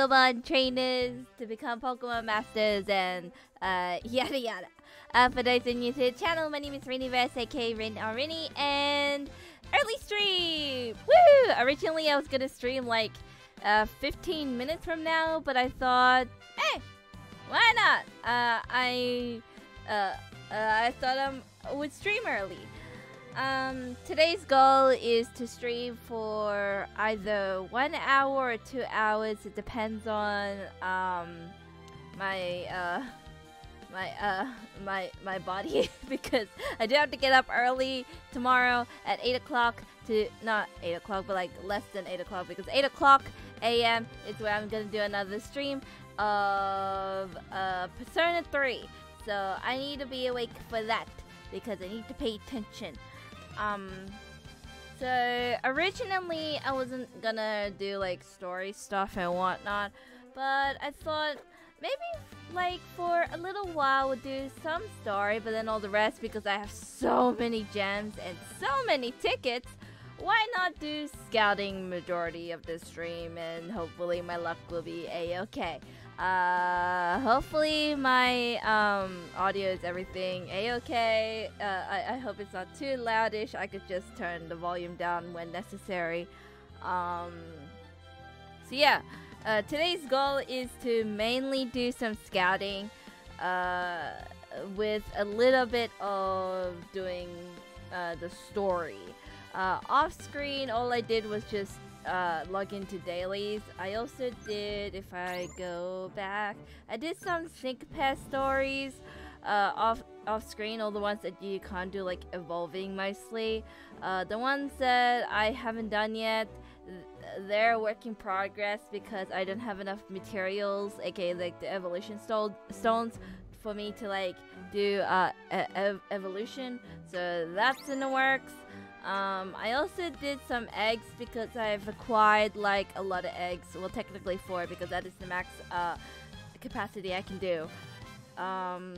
Pokemon trainers to become Pokemon masters and uh, yada yada. Uh, for those who are new to the channel, my name is Riniverse, aka Rin Arini, and early stream. Woo! Originally, I was gonna stream like uh, 15 minutes from now, but I thought, hey, why not? Uh, I uh, uh, I thought I would stream early. Um, today's goal is to stream for either one hour or two hours. It depends on um, my uh, my uh, my my body because I do have to get up early tomorrow at eight o'clock to not eight o'clock, but like less than eight o'clock because eight o'clock a.m. is where I'm gonna do another stream of uh, Persona 3. So I need to be awake for that because I need to pay attention. Um, so originally I wasn't gonna do like story stuff and whatnot, but I thought maybe like for a little while we'll do some story, but then all the rest because I have so many gems and so many tickets. Why not do scouting majority of the stream and hopefully my luck will be a-okay. Uh, hopefully my um, audio is everything a-okay. Uh, I, I hope it's not too loudish. I could just turn the volume down when necessary. Um, so yeah, uh, today's goal is to mainly do some scouting uh, with a little bit of doing uh, the story. Uh, off screen, all I did was just uh, log into dailies. I also did, if I go back, I did some Sync Pair stories uh, off off screen. All the ones that you can't do, like evolving mostly. Uh, the ones that I haven't done yet, th- they're work in progress because I don't have enough materials, aka like the evolution sto- stones, for me to like do uh, ev- evolution. So that's in the works. Um, I also did some eggs because I've acquired like a lot of eggs. Well, technically four because that is the max uh, capacity I can do. Um,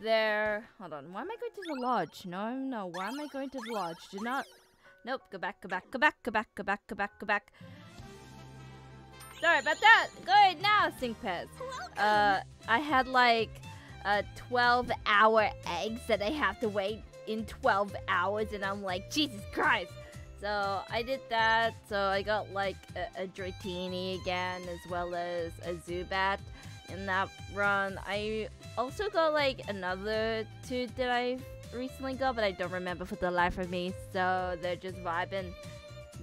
there. Hold on. Why am I going to the lodge? No, no. Why am I going to the lodge? Do not. Nope. Go back. Go back. Go back. Go back. Go back. Go back. Go back. Sorry about that. Good now, Sync Pairs. Uh, I had like uh 12 hour eggs that I have to wait in 12 hours and I'm like, Jesus Christ. So I did that. So I got like a, a Dratini again as well as a Zubat in that run. I also got like another two that I recently got, but I don't remember for the life of me. So they're just vibing,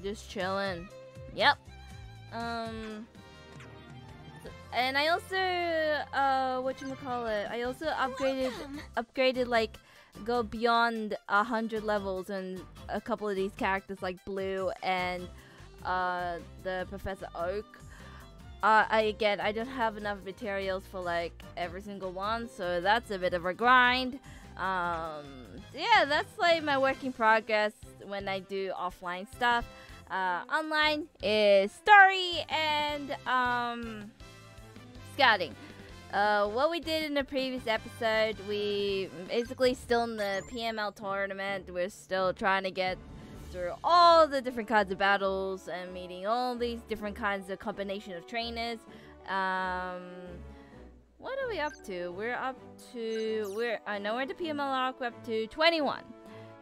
just chilling. Yep. Um. And I also, uh, what you call it? I also upgraded, upgraded like go beyond a hundred levels and a couple of these characters like Blue and uh, the Professor Oak. Uh, I again, I don't have enough materials for like every single one, so that's a bit of a grind. Um, yeah, that's like my work in progress when I do offline stuff. Uh, online is story and um, scouting. Uh, what we did in the previous episode, we basically still in the PML tournament. We're still trying to get through all the different kinds of battles and meeting all these different kinds of combination of trainers. Um, what are we up to? We're up to we're I know we're at the PML arc. We're up to 21.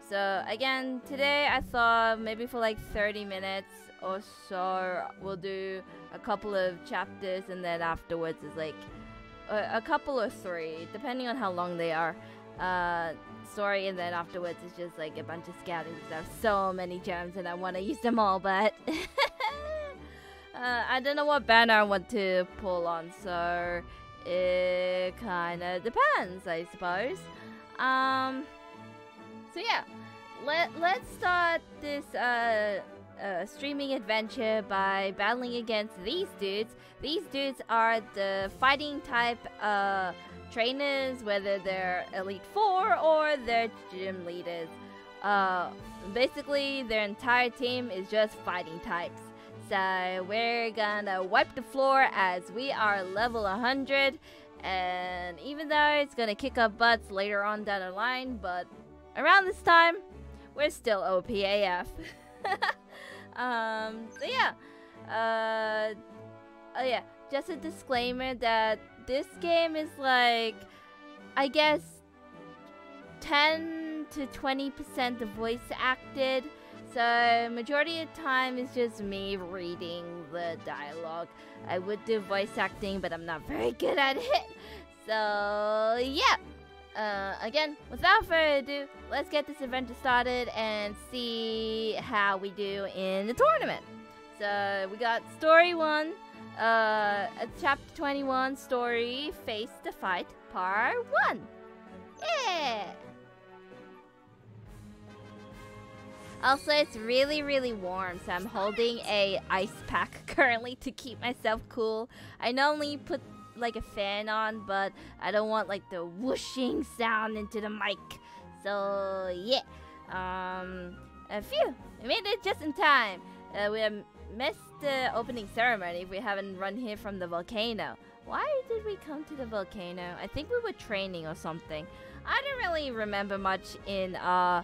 So again, today I thought maybe for like 30 minutes or so, we'll do a couple of chapters, and then afterwards is like a, couple or three, depending on how long they are. Uh, story, and then afterwards it's just like a bunch of scouting because I have so many gems and I want to use them all, but uh, I don't know what banner I want to pull on, so it kind of depends, I suppose. Um, so yeah, let let's start this uh, uh, streaming adventure by battling against these dudes. These dudes are the fighting type uh, trainers, whether they're Elite Four or they're gym leaders. Uh, basically, their entire team is just fighting types. So we're gonna wipe the floor as we are level 100. And even though it's gonna kick up butts later on down the line, but around this time, we're still OPAF. um, so yeah. Uh, oh yeah, just a disclaimer that this game is like, I guess, 10 to 20% the voice acted. So majority of time is just me reading the dialogue. I would do voice acting, but I'm not very good at it. So yeah. Uh, again, without further ado, let's get this adventure started and see how we do in the tournament. So we got story one, uh, chapter 21, story face the fight, part one. Yeah. Also, it's really, really warm, so I'm holding a ice pack currently to keep myself cool. I normally put like a fan on, but I don't want like the whooshing sound into the mic. So yeah, um, a few. We made it just in time. Uh, we missed the opening ceremony if we haven't run here from the volcano. Why did we come to the volcano? I think we were training or something. I don't really remember much in uh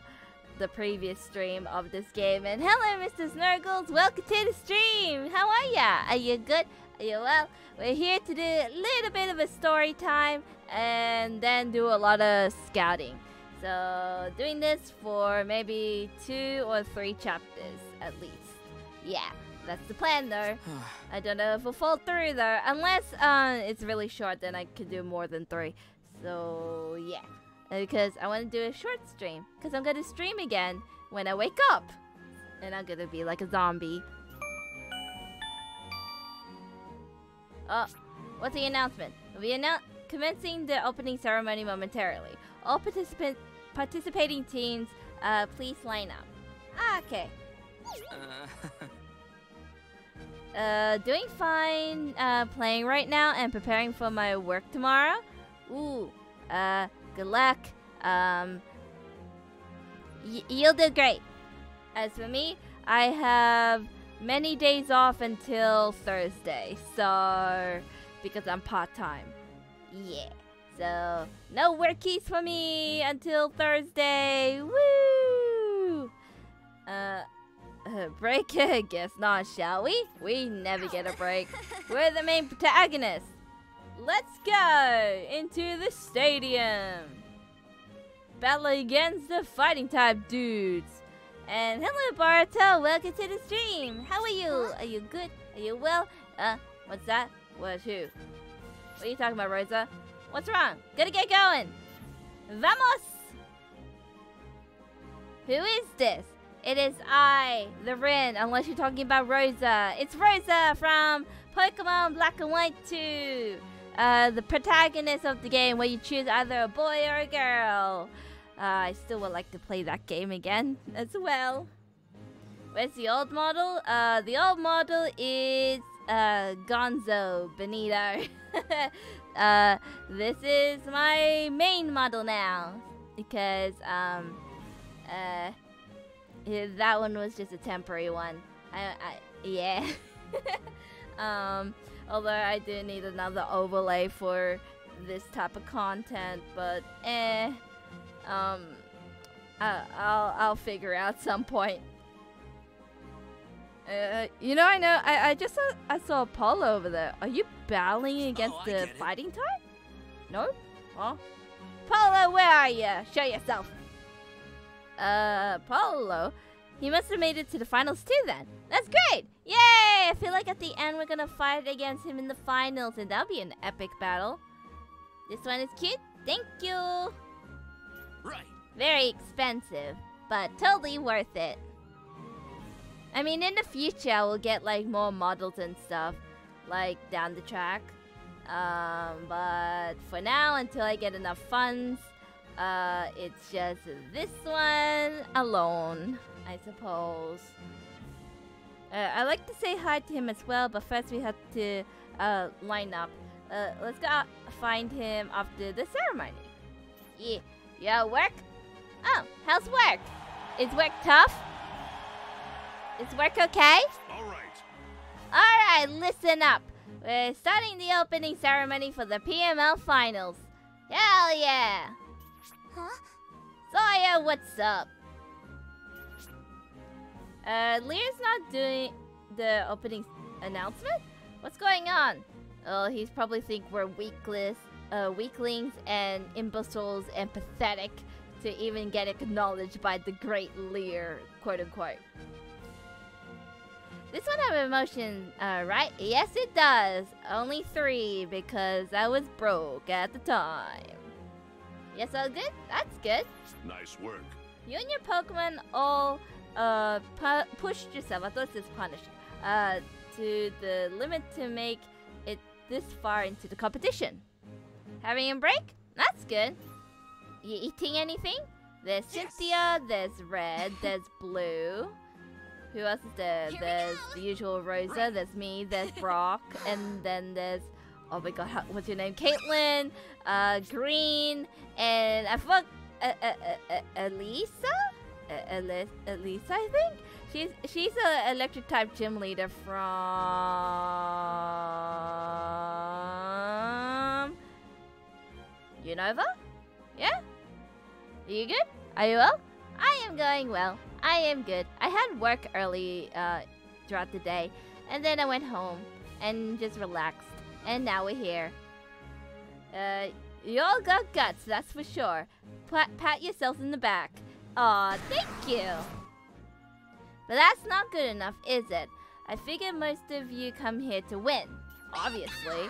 the previous stream of this game. And hello, Mr. Snurgles. Welcome to the stream. How are ya? Are you good? Are you well? We're here to do a little bit of a story time and then do a lot of scouting. So doing this for maybe two or three chapters at least. Yeah. That's the plan, though. I don't know if we'll fall through, though. Unless uh, it's really short, then I could do more than three. So, yeah. Because I want to do a short stream. Because I'm going to stream again when I wake up. And I'm going to be like a zombie. Oh, what's the announcement? We'll be annou commencing the opening ceremony momentarily. All participant participating teams, uh, please line up. Ah, okay. Uh. Uh, doing fine. Uh, playing right now and preparing for my work tomorrow. Ooh. Uh, good luck. Um, you'll do great. As for me, I have many days off until Thursday. So, because I'm part time. Yeah. So, no workies for me until Thursday. Woo! Uh, uh, break? It, guess not, shall we? We never get a break. We're the main protagonists. Let's go into the stadium. Battle against the fighting type dudes. And hello, Boruto. Welcome to the stream. How are you? Are you good? Are you well? Uh, what's that? What, who? What are you talking about, Rosa? What's wrong? Gotta get going. Vamos! Who is this? It is I, the Rin, unless you're talking about Rosa. It's Rosa from Pokemon Black and White 2. Uh, the protagonist of the game where you choose either a boy or a girl. Uh, I still would like to play that game again as well. Where's the old model? Uh, the old model is uh, Gonzo Benito. uh, this is my main model now because um, uh, that one was just a temporary one. I, I yeah. um, although I do need another overlay for this type of content, but eh, um, I, I'll I'll figure out some point. Uh, you know, I know. I, I just saw I saw Apollo over there. Are you battling against oh, the fighting type? No. Oh, Apollo, where are you? Show yourself. Uh, Paulo. He must have made it to the finals too then. That's great! Yay! I feel like at the end we're gonna fight against him in the finals and that'll be an epic battle. This one is cute. Thank you! Right. Very expensive, but totally worth it. I mean, in the future, I will get like more models and stuff, like down the track. Um, but for now, until I get enough funds, uh, it's just this one alone, I suppose. Uh, I like to say hi to him as well, but first we have to uh, line up. Uh, let's go find him after the ceremony. Yeah, yeah, work? Oh, how's work? Is work tough? Is work okay? All right. All right, listen up. We're starting the opening ceremony for the PML finals. Hell yeah! Huh? What's up? Uh, Lear's not doing the opening announcement? What's going on? Oh, he's probably think we're weakless, uh, weaklings and imbeciles and pathetic to even get acknowledged by the great Lear, quote unquote. This one have emotion, uh, right? Yes, it does. Only three because I was broke at the time. Yes, all good? That's good. Nice work. You and your Pokemon all uh, pu- pushed yourself. I thought this punished. Uh, to the limit to make it this far into the competition. Having a break? That's good. You eating anything? There's Yes. Cynthia, there's Red, there's Blue. Who else is there? Here there's the usual Rosa, there's me, there's Brock, and then there's oh my god, how, what's your name? Caitlin, uh, Green, and I forgot uh, uh, uh, uh, Elesa, uh, Elesa, I think. She's she's a electric type gym leader from Unova. Yeah. Are you good? Are you well? I am going well. I am good. I had work early uh, throughout the day, and then I went home and just relaxed. And now we're here. Uh, you all got guts, that's for sure. Pat, pat yourselves in the back. Aw, thank you. But that's not good enough, is it? I figure most of you come here to win, obviously.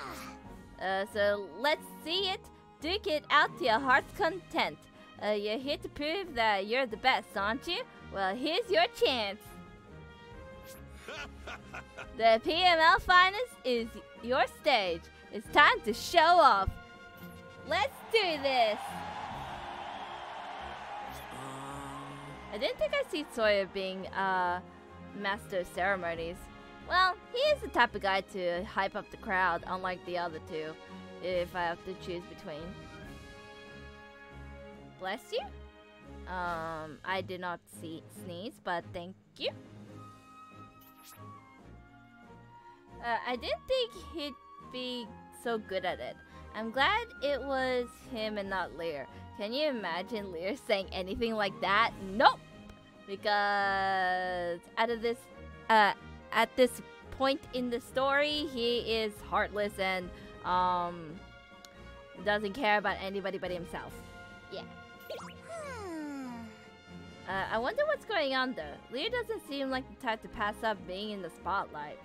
Uh, so let's see it. Duke it out to your heart's content. Uh, you're here to prove that you're the best, aren't you? Well, here's your chance. The PML Finals is your stage. It's time to show off. Let's do this. I didn't think I'd see Sawyer being uh, master of ceremonies. Well, he is the type of guy to hype up the crowd, unlike the other two, if I have to choose between. Bless you. Um, I did not see sneeze, but thank you. Uh, I didn't think he'd be so good at it. I'm glad it was him and not Lear. Can you imagine Lear saying anything like that? Nope. Because out of this, uh, at this point in the story, he is heartless and um doesn't care about anybody but himself. Uh, I wonder what's going on though. Lear doesn't seem like the type to pass up being in the spotlight.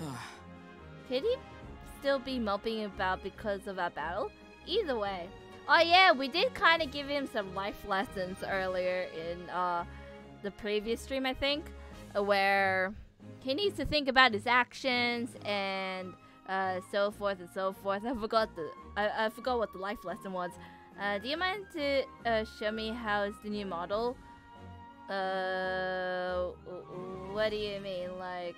Could he still be moping about because of our battle? Either way. Oh yeah, we did kind of give him some life lessons earlier in uh, the previous stream, I think, where he needs to think about his actions and uh, so forth and so forth. I forgot the I, I forgot what the life lesson was. Uh, do you mind to uh, show me how is the new model? Uh, what do you mean, like?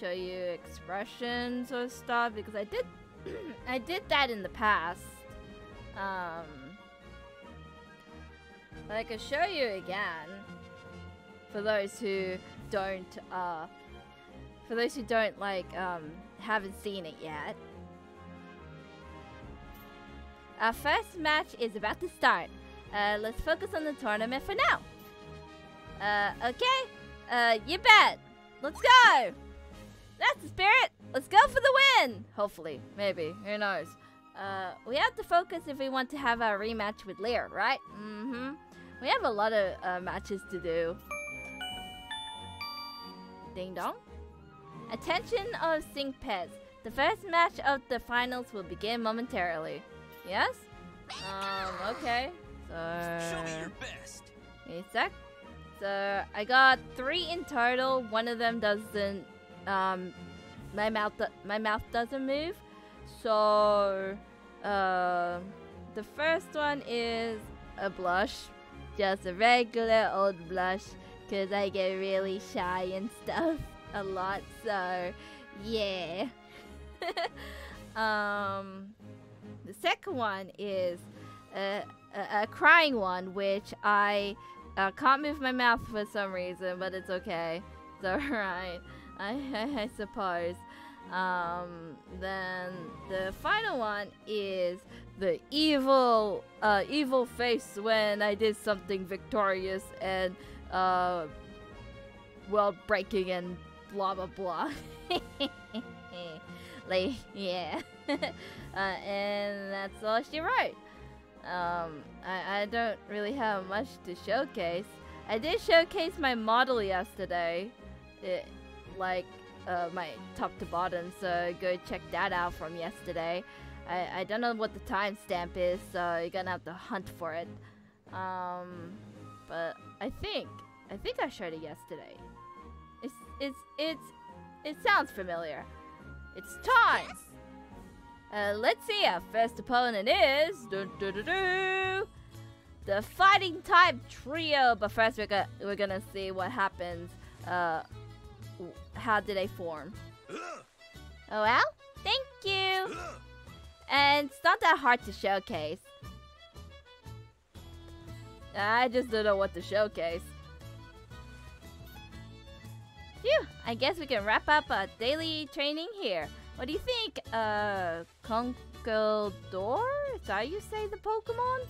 Show you expressions or stuff because I did I did that in the past. Um but I can show you again for those who don't uh for those who don't like um haven't seen it yet. Our first match is about to start. Uh, let's focus on the tournament for now. Uh, okay. Uh, you bet. Let's go. That's the spirit. Let's go for the win. Hopefully, maybe. Who knows? Uh, we have to focus if we want to have our rematch with Lear, right? Mm-hmm. We have a lot of uh, matches to do. Ding dong. Attention of Sync Pairs. The first match of the finals will begin momentarily. Yes? Um, okay. Show me your best. Wait a sec. So I got three in total. One of them doesn't. Um, my mouth. my mouth doesn't move. So, uh, the first one is a blush, just a regular old blush, cause I get really shy and stuff a lot. So, yeah. um, the second one is a, a, a crying one, which I uh, can't move my mouth for some reason, but it's okay. It's alright. I, I, suppose. Um, then the final one is the evil uh, evil face when I did something victorious and uh, world breaking and blah blah blah. like yeah, uh, and that's all she wrote. Um, I, I don't really have much to showcase. I did showcase my model yesterday, it, like uh, my top to bottom. So go check that out from yesterday. I, I don't know what the timestamp is, so you're gonna have to hunt for it. Um, but I think I think I showed it yesterday. It's it's it's it sounds familiar. It's time. Uh, let's see. Our first opponent is the fighting type trio. But first, we're gonna we're gonna see what happens. Uh, how did they form? Oh well, thank you. And it's not that hard to showcase. I just don't know what to showcase. Phew, I guess we can wrap up a daily training here. What do you think? Uh, Conkeldurr? Is that how you say the Pokemon?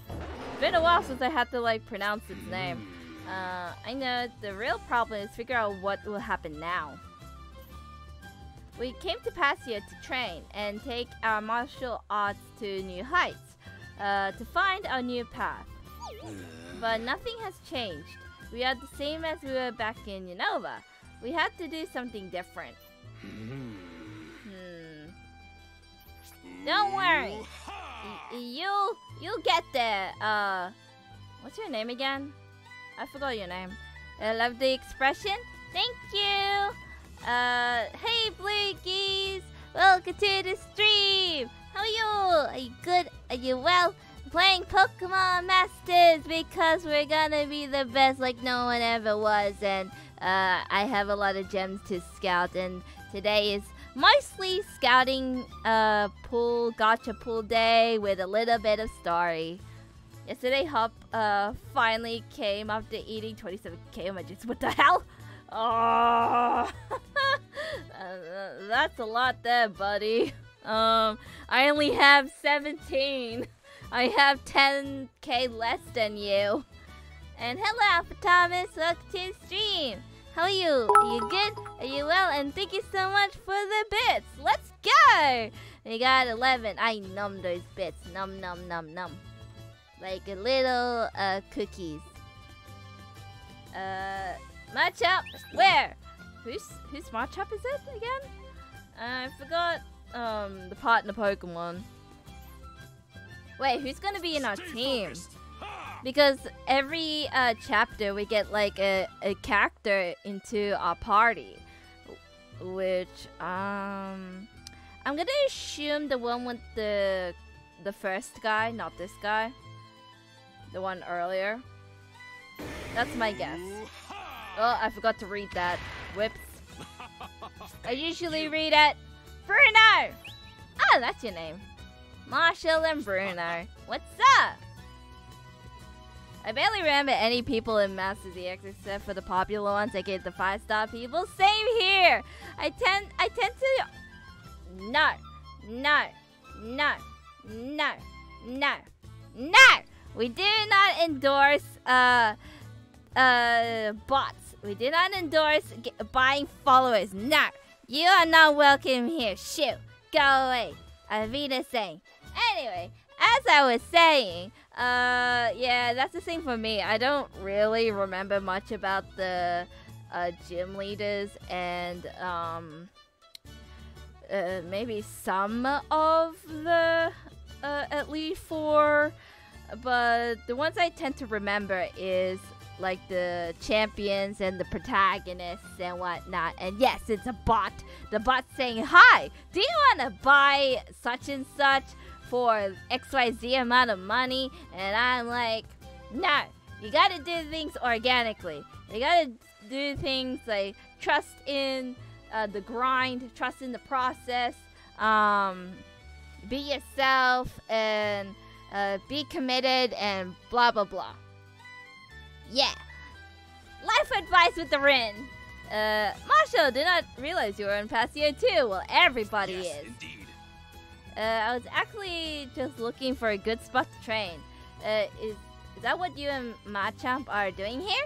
It's been a while since I had to like pronounce its name. Uh, I know the real problem is figure out what will happen now. We came to Pasio to train and take our martial arts to new heights, uh, to find our new path. But nothing has changed. We are the same as we were back in Unova. We had to do something different. Hmm. Don't worry. Y you'll you'll get there. Uh, what's your name again? I forgot your name. I love the expression. Thank you. Uh, hey Blue Geese. Welcome to the stream. How are you? Are you good? Are you well? Playing Pokemon Masters because we're gonna be the best like no one ever was and uh, I have a lot of gems to scout, and today is mostly scouting uh, pool, gacha pool day with a little bit of story. Yesterday, Hop uh, finally came after eating 27k images. What the hell? Oh, that's a lot there, buddy. Um, I only have 17. I have 10k less than you. And hello, Alpha Thomas. Welcome to the stream. How are you? Are you good? Are you well? And thank you so much for the bits. Let's go. We got 11. I numb those bits. Num, num, num, num. Like a little uh, cookies. Uh, Machop. Where? Who's whose Machop is it again? Uh, I forgot um the partner Pokemon. Wait, who's gonna be in our team? Because every uh, chapter we get like a, a character into our party. Which, um... I'm gonna assume the one with the the first guy, not this guy. The one earlier. That's my guess. Oh, I forgot to read that. Whips. I usually read it. Bruno! Ah, that's your name. Marshal and Bruno. What's up? I barely remember any people in Masters EX except for the popular ones, aka the five star people. Same here. I tend I tend to no, no, no, no, no, no. We do not endorse uh uh bots. We do not endorse buying followers. No, you are not welcome here. Shoot, go away. Avita saying. Anyway, as I was saying, uh, yeah, that's the thing for me. I don't really remember much about the uh, gym leaders and um, uh, maybe some of the uh, Elite Four, but the ones I tend to remember is like the champions and the protagonists and whatnot. And yes, it's a bot. The bot saying, "Hi, do you want to buy such and such?" for XYZ amount of money. And I'm like, no, you gotta do things organically. You gotta do things like trust in uh, the grind, trust in the process, um, be yourself, and uh, be committed, and blah blah blah. Yeah. Life advice with the Rin. Uh, Marshal, did not realize you were in Pasio too. Well, everybody yes, is. Indeed. Uh, I was actually just looking for a good spot to train. Uh, is, is that what you and Machamp are doing here?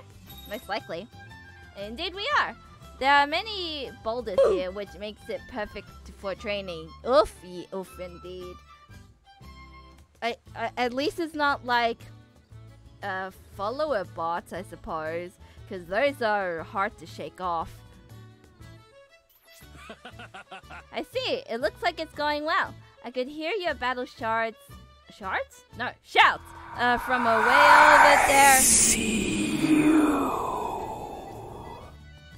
Most likely. Indeed, we are. There are many boulders here, which makes it perfect for training. Oof, ye- oof, indeed. I, I, at least it's not like uh, follower bots, I suppose, because those are hard to shake off. I see. It looks like it's going well. I could hear your battle shards. Shards? No, shouts! Uh, from a way over there. See you.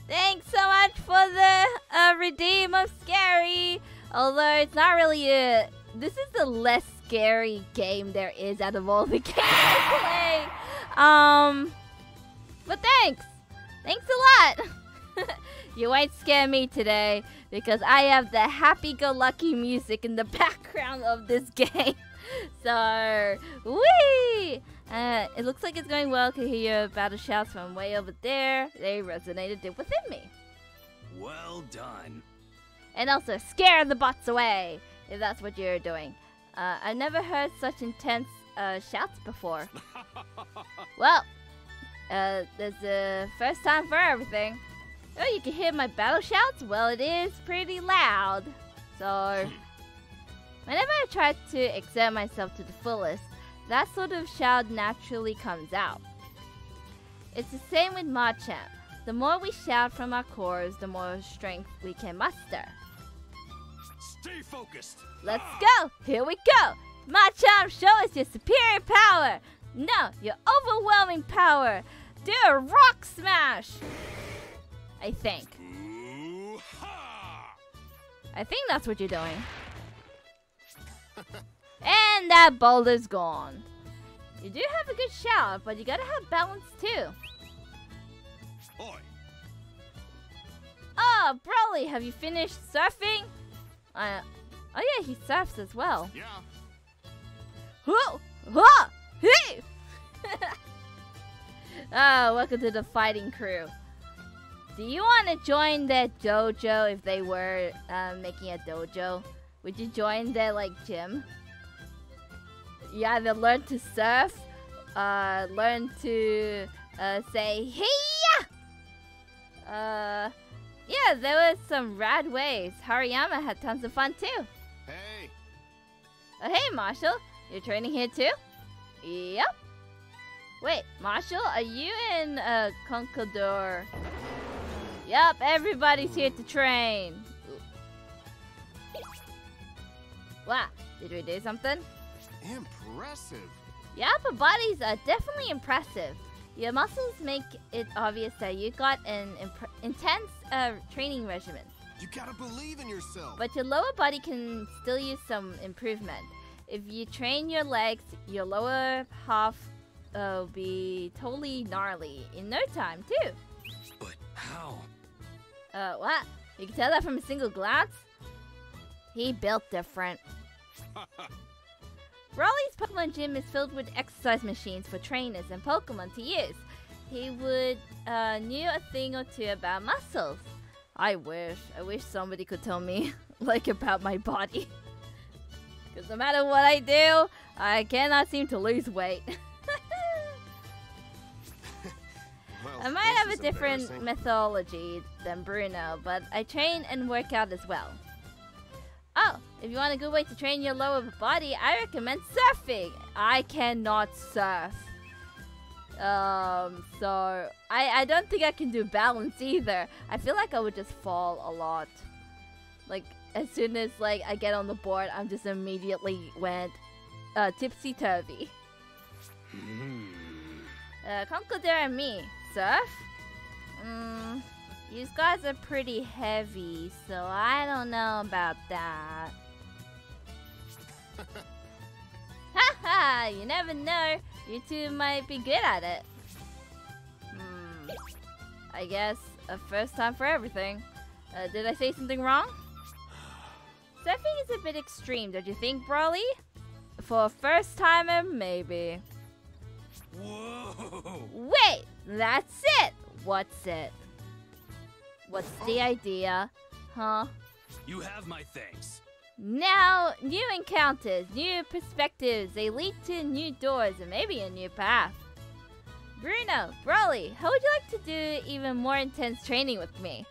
Thanks so much for the uh, redeem of scary. Although it's not really a. This is the less scary game there is out of all the games I play. Um, but thanks, thanks a lot. you won't scare me today because I have the happy-go-lucky music in the background of this game. so, wee! Uh, it looks like it's going well. Can hear your battle shouts from way over there. They resonated deep within me. Well done. And also scare the bots away, if that's what you're doing. Uh, I never heard such intense uh, shouts before. well, uh, there's a first time for everything. Oh, you can hear my battle shouts? Well, it is pretty loud. So, whenever I try to exert myself to the fullest, that sort of shout naturally comes out. It's the same with Machamp. The more we shout from our cores, the more strength we can muster. Stay focused. Let's go! Here we go! Machamp, show us your superior power! No, your overwhelming power! Do a rock smash! I think. I think that's what you're doing. and that boulder's gone. You do have a good shout, but you gotta have balance too. Oi. Oh, Brawly, have you finished surfing? Uh, oh yeah, he surfs as well. Yeah. Whoa! Whoa! Hey! oh, welcome to the fighting crew. Do you want to join their dojo if they were uh, making a dojo? Would you join their like gym? You either learn to surf, uh, learn to uh, say hey. Uh, yeah, there was some rad waves. Hariyama had tons of fun too. Hey. Oh, hey, Marshal. You're training here too? Yep. Wait, Marshal, are you in uh, Conkeldurr? Yep, everybody's here to train. Wow, did we do something? Impressive. Your upper bodies are definitely impressive. Your muscles make it obvious that you got an intense uh, training regimen. You gotta believe in yourself. But your lower body can still use some improvement. If you train your legs, your lower half uh, will be totally gnarly in no time, too. But how? Uh, what? You can tell that from a single glance? He built different. Brawly's Pokemon gym is filled with exercise machines for trainers and Pokemon to use. He would uh, knew a thing or two about muscles. I wish. I wish somebody could tell me, like, about my body. Because no matter what I do, I cannot seem to lose weight. Well, I might have a different methodology than Bruno, but I train and work out as well. Oh, if you want a good way to train your lower body, I recommend surfing. I cannot surf. Um, so I, I don't think I can do balance either. I feel like I would just fall a lot. Like as soon as like I get on the board, I'm just immediately went uh, tipsy turvy. Hmm. Uh, and me. Surf? You guys are pretty heavy, so I don't know about that. Haha, you never know. You two might be good at it. Hmm. I guess a first time for everything. Uh, did I say something wrong? Surfing is a bit extreme, don't you think, Brawly? For a first timer, maybe. Whoa! Wait, that's it. What's it? What's the idea? Huh? You have my thanks. Now, new encounters, new perspectives, they lead to new doors and maybe a new path. Bruno, Brawly, how would you like to do even more intense training with me?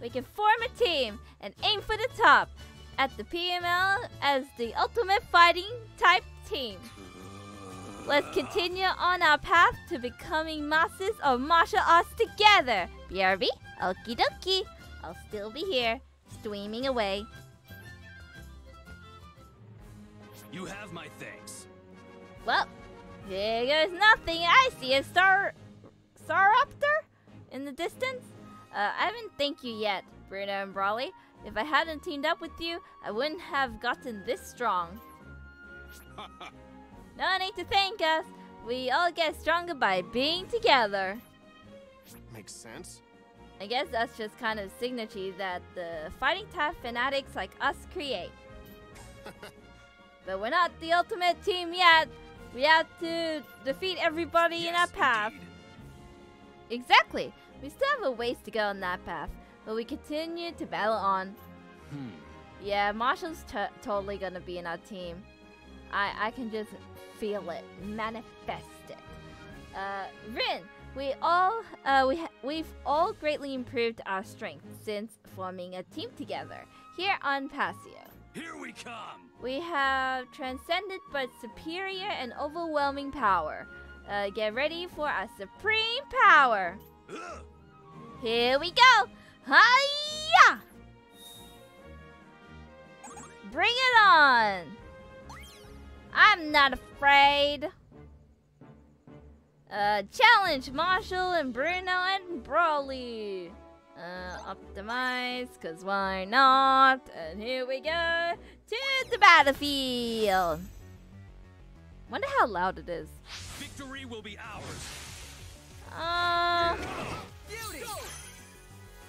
We can form a team and aim for the top at the PML as the ultimate fighting type team. Let's continue on our path to becoming masters of martial arts together. BRB, okie dokie. I'll still be here, streaming away. You have my thanks. Well, here goes nothing. I see a star, Staraptor in the distance. Uh, I haven't thanked you yet, Bruno and Brawly. If I hadn't teamed up with you, I wouldn't have gotten this strong. No need to thank us. We all get stronger by being together. Makes sense. I guess that's just kind of signature that the fighting type fanatics like us create. but we're not the ultimate team yet. We have to defeat everybody in our path. indeed. Exactly. We still have a ways to go on that path, but we continue to battle on. Hmm. Yeah, Marshal's t- totally gonna be in our team. I I can just feel it, manifest it. Uh, Rin, we all uh we ha- we've all greatly improved our strength since forming a team together here on Pasio. Here we come. We have transcended but superior and overwhelming power. Uh, get ready for our supreme power. Ugh. Here we go! Hiya! Bring it on! I'm not afraid. Uh, challenge Marshal and Bruno and Brawly. Uh, optimize, cause why not? And here we go to the battlefield. Wonder how loud it is. Victory will be ours. Uh,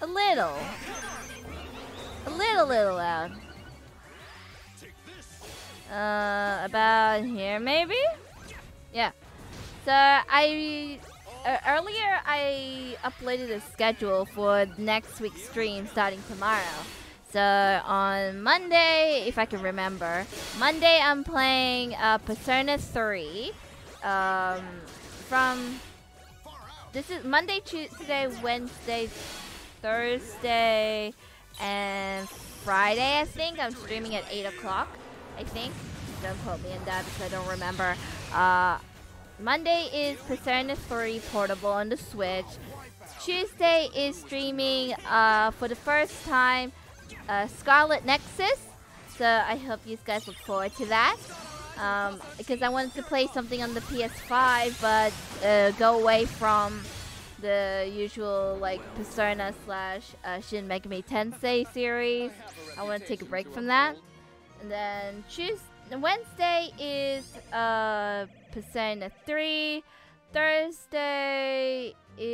a little. A little, little loud. Uh, about here maybe? Yeah. So I uh, earlier I uploaded a schedule for next week's stream starting tomorrow. So on Monday, if I can remember, Monday I'm playing uh, Persona 3. Um, from this is Monday, Tuesday, Wednesday, Thursday, and Friday. I think I'm streaming at eight o'clock. I think. Don't quote me on that because I don't remember. Uh, Monday is Persona 3 Portable on the Switch. Tuesday is streaming uh, for the first time uh, Scarlet Nexus. So I hope you guys look forward to that. Um, because I wanted to play something on the PS5, but uh, go away from the usual like Persona slash uh, Shin Megami Tensei series. I want to take a break from that. And then Tuesday, Wednesday is uh, Persona 3. Thursday is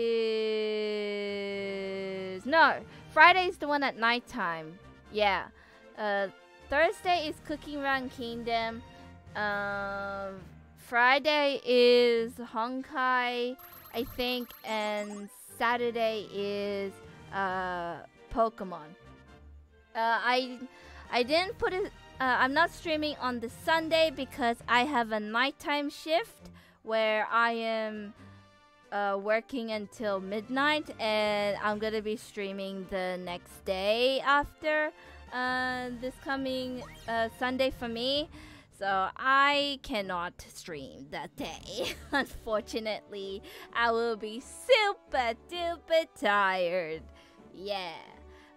no. Friday is the one at nighttime. Yeah. Uh, Thursday is Cookie Run Kingdom. Um, Friday is Honkai, I think, and Saturday is uh, Pokemon. Uh, I I didn't put it. Uh, I'm not streaming on the Sunday because I have a nighttime shift where I am uh, working until midnight, and I'm gonna be streaming the next day after uh, this coming uh, Sunday for me. So I cannot stream that day. Unfortunately, I will be super duper tired. Yeah.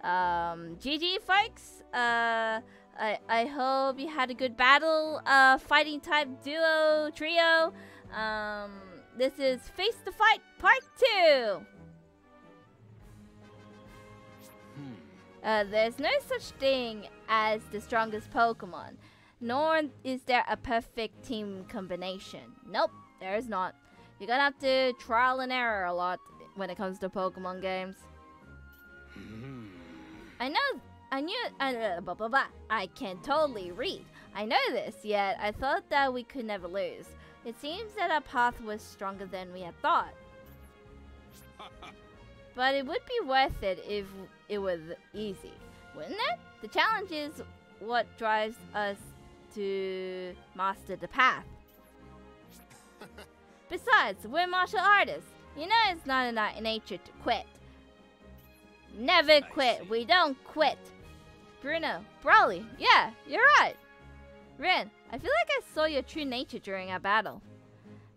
Um, GG, folks. Uh, I, I hope you had a good battle. Uh, fighting type duo trio. Um, this is Face the Fight Part 2. Hmm. Uh, there's no such thing as the strongest Pokemon, nor is there a perfect team combination. Nope, there is not. You're gonna have to trial and error a lot when it comes to Pokemon games. Hmm. I know, I knew, uh, blah, blah, blah. I can totally read. I know this, yet I thought that we could never lose. It seems that our path was stronger than we had thought. But it would be worth it if it was easy, wouldn't it? The challenge is what drives us to master the path. Besides, we're martial artists. You know it's not in our nature to quit. Never quit. We don't quit. Bruno, Brawly, yeah, you're right. Rin, I feel like I saw your true nature during our battle.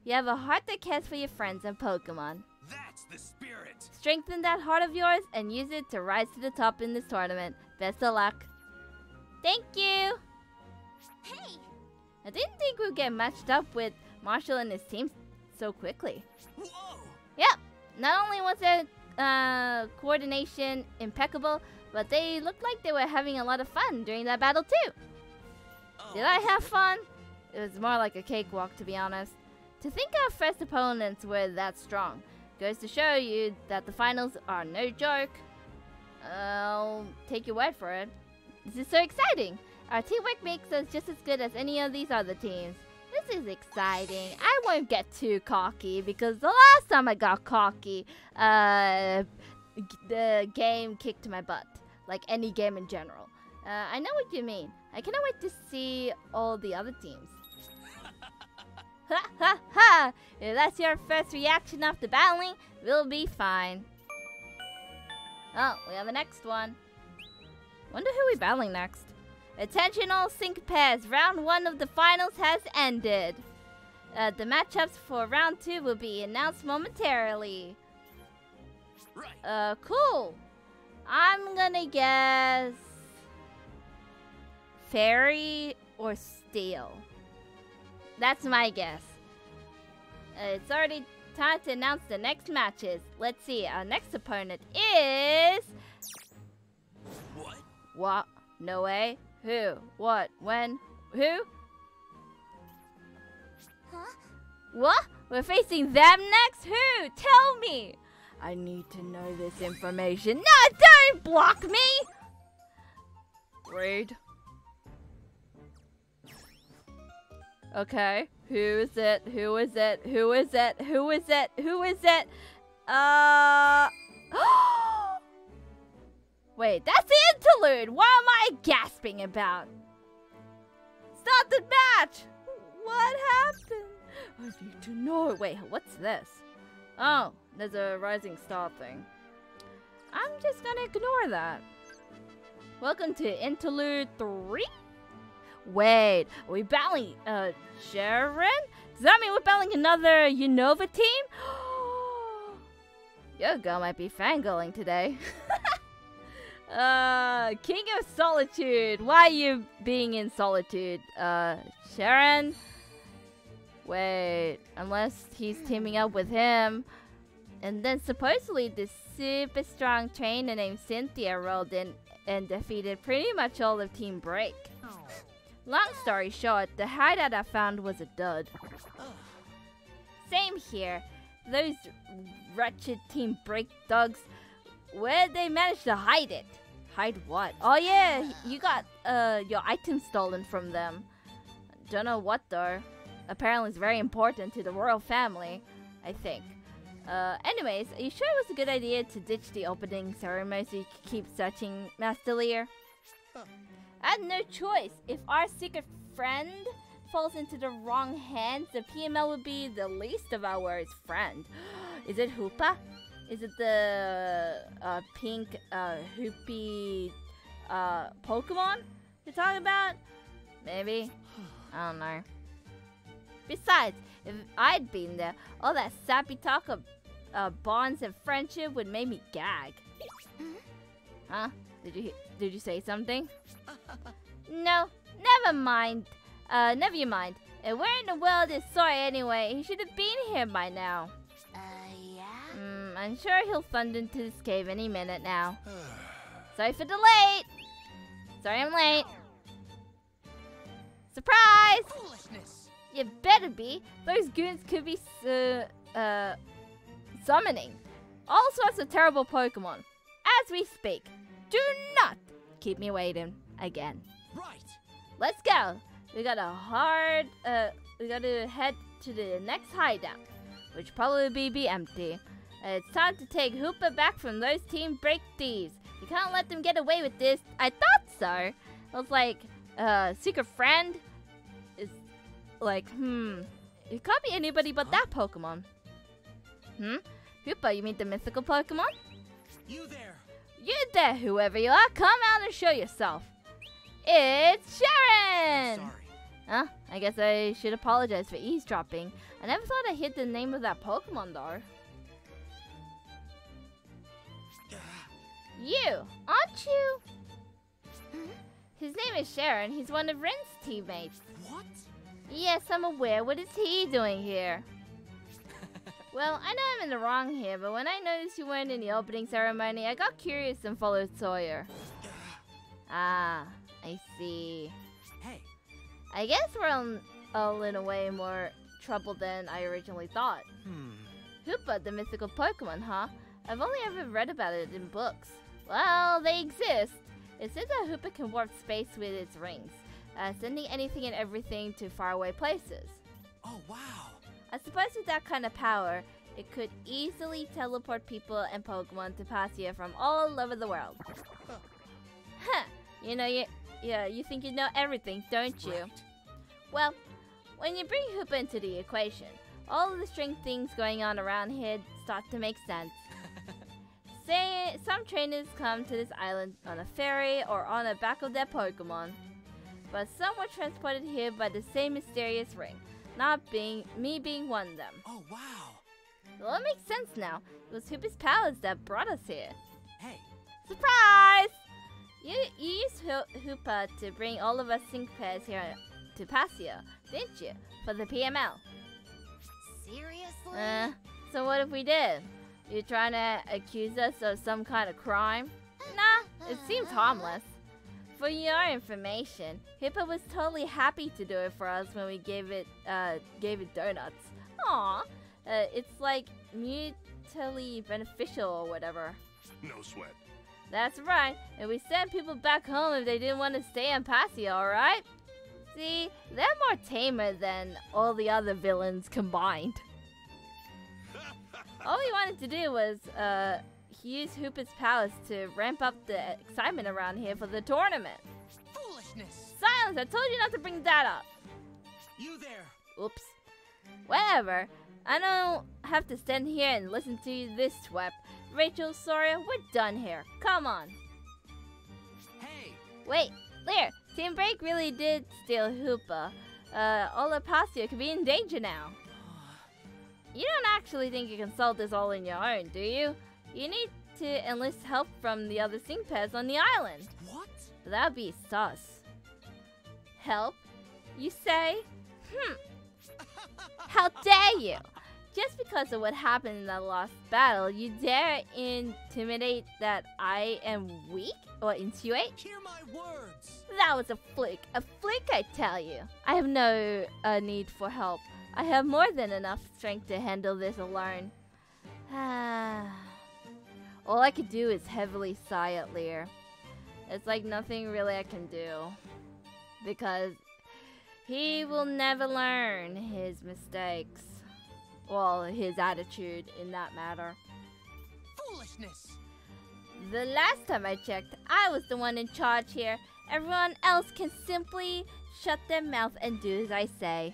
You have a heart that cares for your friends and Pokemon. That's the spirit. Strengthen that heart of yours and use it to rise to the top in this tournament. Best of luck. Thank you. Hey! I didn't think we'd get matched up with Marshal and his team so quickly. Whoa! Yep. Not only was their uh, coordination impeccable, but they looked like they were having a lot of fun during that battle too. Oh, Did I have fun? It was more like a cakewalk, to be honest. To think our first opponents were that strong goes to show you that the finals are no joke. I'll take your word for it. This is so exciting. Our teamwork makes us just as good as any of these other teams. This is exciting. I won't get too cocky because the last time I got cocky, uh, the game kicked my butt. Like any game in general. Uh, I know what you mean. I cannot wait to see all the other teams. ha ha ha! If that's your first reaction after battling, we'll be fine. Oh, we have a next one. Wonder who we battling next. Attention all sync pairs, round one of the finals has ended. Uh, the matchups for round two will be announced momentarily. Uh, cool. I'm gonna guess fairy or steel. That's my guess. Uh, it's already time to announce the next matches. Let's see. Our next opponent is What? what? No way. Who? What? When? Who? Huh? What? We're facing them next? Who? Tell me! I need to know this information. No, don't block me! Rude. Okay, who is it? Who is it? Who is it? Who is it? Who is it? Uh. Wait, that's the interlude! What am I gasping about? Stop the match! What happened? I need to know. Wait, what's this? Oh, there's a rising star thing. I'm just gonna ignore that. Welcome to Interlude 3? Wait, are we battling uh Sharon? Does that mean we're battling another Unova team? Your girl might be fangirling today. uh King of Solitude. Why are you being in solitude? Uh Sharon? Wait, unless he's teaming up with him. And then supposedly this super strong trainer named Cynthia rolled in and defeated pretty much all of Team Break. Long story short, the hideout I found was a dud. Same here. Those wretched Team Break dogs, where'd they manage to hide it? Hide what? Oh yeah, you got uh your items stolen from them. Don't know what though. Apparently it's very important to the royal family, I think. Uh, anyways, are you sure it was a good idea to ditch the opening ceremony so you could keep searching Master Lear? I had no choice. If our secret friend falls into the wrong hands, the PML would be the least of our worries friend. Is it Hoopa? Is it the uh, pink uh, Hoopy uh, Pokemon you're talking about? Maybe. I don't know. Besides, if I'd been there, all that sappy talk of uh, bonds and friendship would make me gag. Huh? Did you did you say something? no, never mind. Uh, never you mind. And where in the world is Sawyer anyway? He should have been here by now. Uh, yeah? Mm, I'm sure he'll thunder into this cave any minute now. Sorry for the late. Sorry I'm late. Surprise! Foolishness! You better be. Those goons could be uh, uh, summoning all sorts of terrible Pokemon as we speak. Do not keep me waiting again. Right. Let's go. We got a hard. Uh, we gotta head to the next hideout, which probably be be empty. It's time to take Hoopa back from those team break thieves. You can't let them get away with this. I thought so. I was like, uh, secret friend like, hmm, it can't be anybody but that Pokemon. Hmm? Hoopa, you mean the mythical Pokemon? You there. You there, whoever you are, come out and show yourself. It's Sharon! Sorry. Huh? I guess I should apologize for eavesdropping. I never thought I'd hit the name of that Pokemon though. You, aren't you? His name is Sharon. He's one of Rin's teammates. What? Yes, I'm aware. What is he doing here? well, I know I'm in the wrong here, but when I noticed you weren't in the opening ceremony, I got curious and followed Sawyer. Ah, I see. Hey, I guess we're all, all in a way more trouble than I originally thought. hmm. Hoopa, the mythical Pokemon, huh? I've only ever read about it in books. Well, they exist. It says that Hoopa can warp space with its rings, uh, sending anything and everything to faraway places. Oh, wow. I suppose with that kind of power, it could easily teleport people and Pokemon to Pasio from all over the world. Huh. You know, you, yeah, you think you know everything, don't you? Right. Well, when you bring Hoopa into the equation, all of the strange things going on around here start to make sense. Say, some trainers come to this island on a ferry or on the back of their Pokemon, but some were transported here by the same mysterious ring, not being me being one of them. Oh, wow. Well, it makes sense now. It was Hoopa's powers that brought us here. Hey, Surprise! You, you used Ho- Hoopa to bring all of us sync pairs here to Pasio, didn't you? For the PML. Seriously? Uh, so what if we did? You're trying to accuse us of some kind of crime? Nah, it seems harmless. For your information, Hoopa was totally happy to do it for us when we gave it uh gave it donuts. Aw, uh, it's like mutually beneficial or whatever. No sweat. That's right, and we sent people back home if they didn't want to stay in Pasio, alright? See, they're more tamer than all the other villains combined. All we wanted to do was uh, use Hoopa's powers to ramp up the excitement around here for the tournament. foolishness. Silence! I told you not to bring that up. You there. Oops. Whatever. I don't have to stand here and listen to this swep. Rachel, Sawyer, we're done here. Come on. Hey, Wait, Lear, Team Break really did steal Hoopa. Uh, Olapasio could be in danger now. You don't actually think you can solve this all on your own, do you? You need to enlist help from the other Sync Pairs on the island. what? That'd be sus. Help? You say? Hmm. How dare you? Just because of what happened in that last battle, you dare intimidate that I am weak or intuit? Hear my words. That was a flick. A flick, I tell you. I have no uh, need for help. I have more than enough strength to handle this alone. All I could do is heavily sigh at Lear. It's like nothing really I can do. Because he will never learn his mistakes. Well, his attitude in that matter. Foolishness. The last time I checked, I was the one in charge here. Everyone else can simply shut their mouth and do as I say.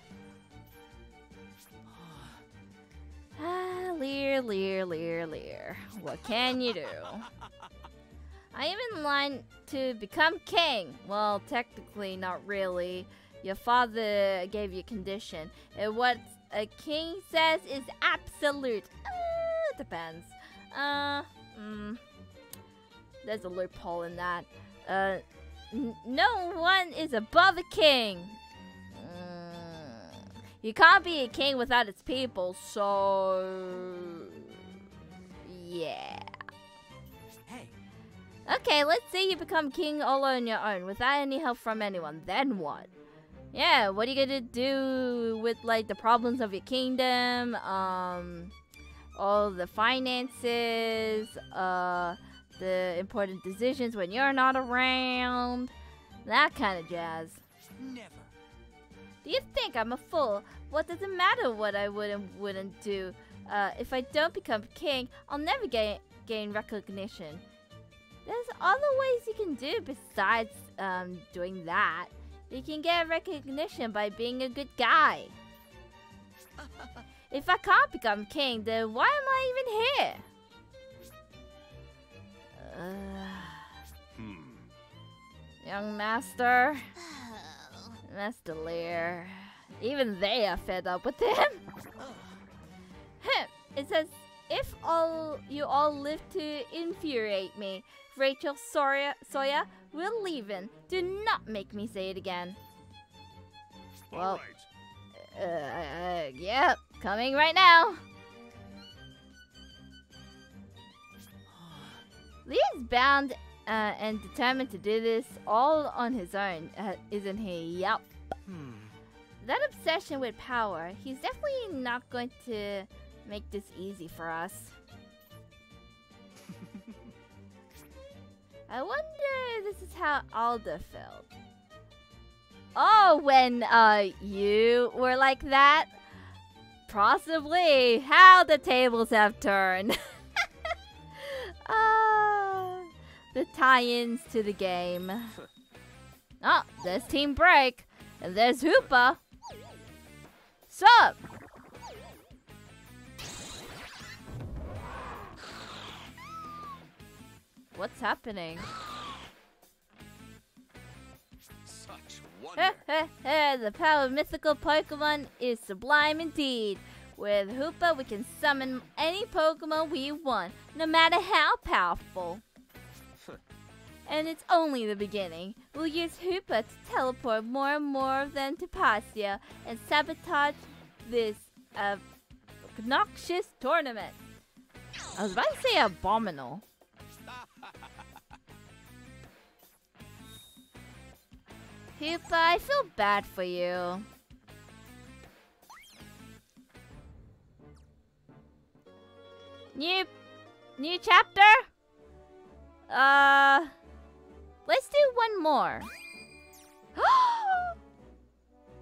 Ah, Lear, Lear, Lear, Lear. What can you do? I am in line to become king. Well, technically, not really. Your father gave you condition. And what a king says is absolute. Uh, depends. Uh, mm, there's a loophole in that. Uh, no one is above a king. You can't be a king without its people, so. Yeah. Hey, Okay, let's say you become king all on your own without any help from anyone. Then what? Yeah, what are you gonna do with like the problems of your kingdom? Um, all the finances, uh, the important decisions when you're not around, that kind of jazz. never. Do you think I'm a fool? What does it matter what I would and wouldn't do? Uh, if I don't become king, I'll never gain gain recognition. There's other ways you can do besides um, doing that. You can get recognition by being a good guy. if I can't become king, then why am I even here? Uh, Hmm. young master, Master Lear, even they are fed up with him. It says, if all you all live to infuriate me, Rachel Sawyer, Sawyer will leave in. Do not make me say it again. Well, right. Uh, uh, yep, coming right now. Lee is bound uh, and determined to do this all on his own, uh, isn't he? Yep. Hmm. That obsession with power, he's definitely not going to make this easy for us. I wonder if this is how Alda felt. Oh, when uh you were like that? Possibly how the tables have turned. Ah, the tie-ins to the game. Oh, there's Team Break. And there's Hoopa. Sup? What's happening? Such the power of mythical Pokemon is sublime indeed. With Hoopa, we can summon any Pokemon we want, no matter how powerful. And it's only the beginning. We'll use Hoopa to teleport more and more of them to Pasio and sabotage this uh, obnoxious tournament. I was about to say abominable. Hoopa, I feel bad for you. New, new chapter. Uh, let's do one more.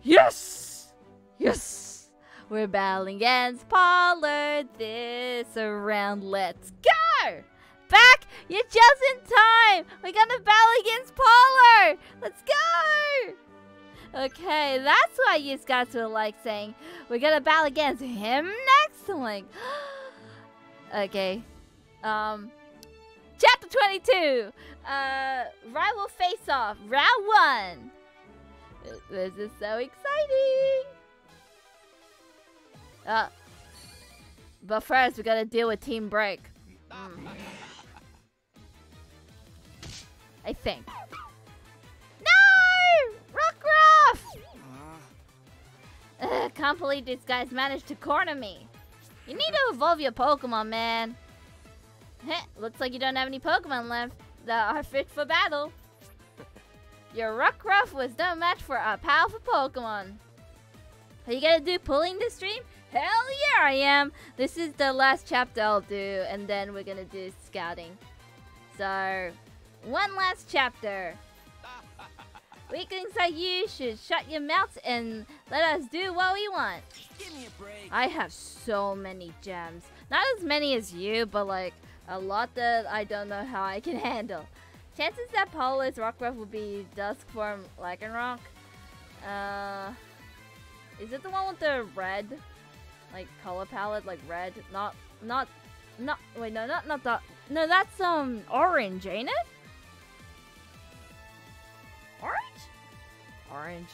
yes, yes. We're battling against Paulo this round. Let's go. Back, you're just in time. We're gonna battle against Paulo. Let's go. Okay, that's why you guys were like saying we're gonna battle against him next. Like, okay. Um, chapter 22. Uh, rival face off, round one. This is so exciting. Uh, but first we gotta deal with Team Break. Mm. I think. No! Rockruff! Ugh, can't believe these guys managed to corner me. You need to evolve your Pokemon, man. Heh, looks like you don't have any Pokemon left that are fit for battle. Your Rockruff was no match for a powerful Pokemon. Are you gonna do pulling this stream? Hell yeah, I am. This is the last chapter I'll do, and then we're gonna do scouting. So, one last chapter. Weaklings like you should shut your mouths and let us do what we want. Give me a break. I have so many gems. Not as many as you, but like a lot that I don't know how I can handle. Chances that Paulo's Rockruff will be Dusk form Lycanroc. Uh, is it the one with the red, like color palette, like red? Not, not, not. Wait, no, not not that. No, that's um orange, ain't it? Orange? Orange.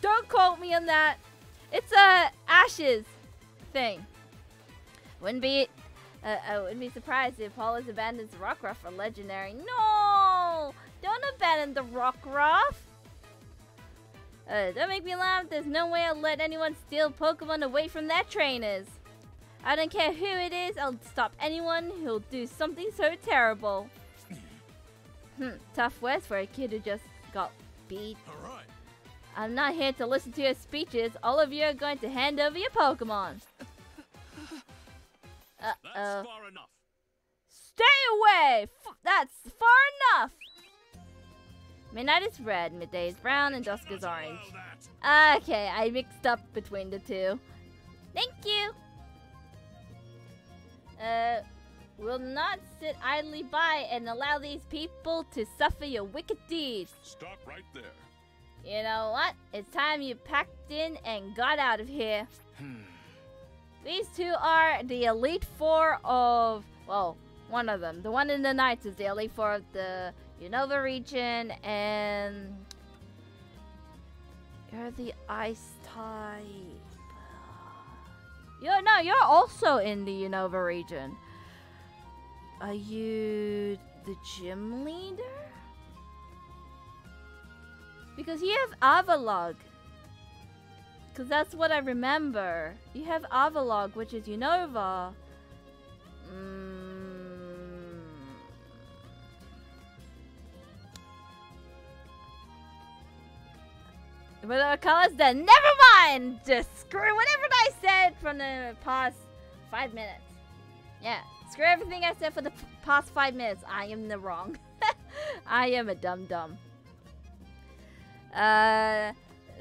Don't quote me on that. It's a ashes thing. Wouldn't be uh, I wouldn't be surprised if Paulo's abandons the Rockruff for legendary. No! Don't abandon the Rockruff! Uh, don't make me laugh. There's no way I'll let anyone steal Pokemon away from their trainers. I don't care who it is, I'll stop anyone who'll do something so terrible. Hmm, tough words for a kid who just got beat. All right. I'm not here to listen to your speeches. All of you are going to hand over your Pokemon. That's Uh-oh. far enough. Stay away! F- that's far enough! Midnight is red, midday is brown, and dusk is orange. Okay, I mixed up between the two. Thank you. Uh, will not sit idly by and allow these people to suffer your wicked deeds. Stop right there. You know what? It's time you packed in and got out of here. Hmm. These two are the Elite Four of. Well, one of them. The one in the Knights is the Elite Four of the Unova region, and. You're the Ice type. You're, no, you're also in the Unova region. Are you the gym leader? Because you have Avalugg. Because that's what I remember. You have Avalugg, which is Unova. Mm. Whatever colors then. Never mind! Just screw whatever I said from the past five minutes. Yeah, screw everything I said for the past five minutes. I am the wrong. I am a dum dum. Uh,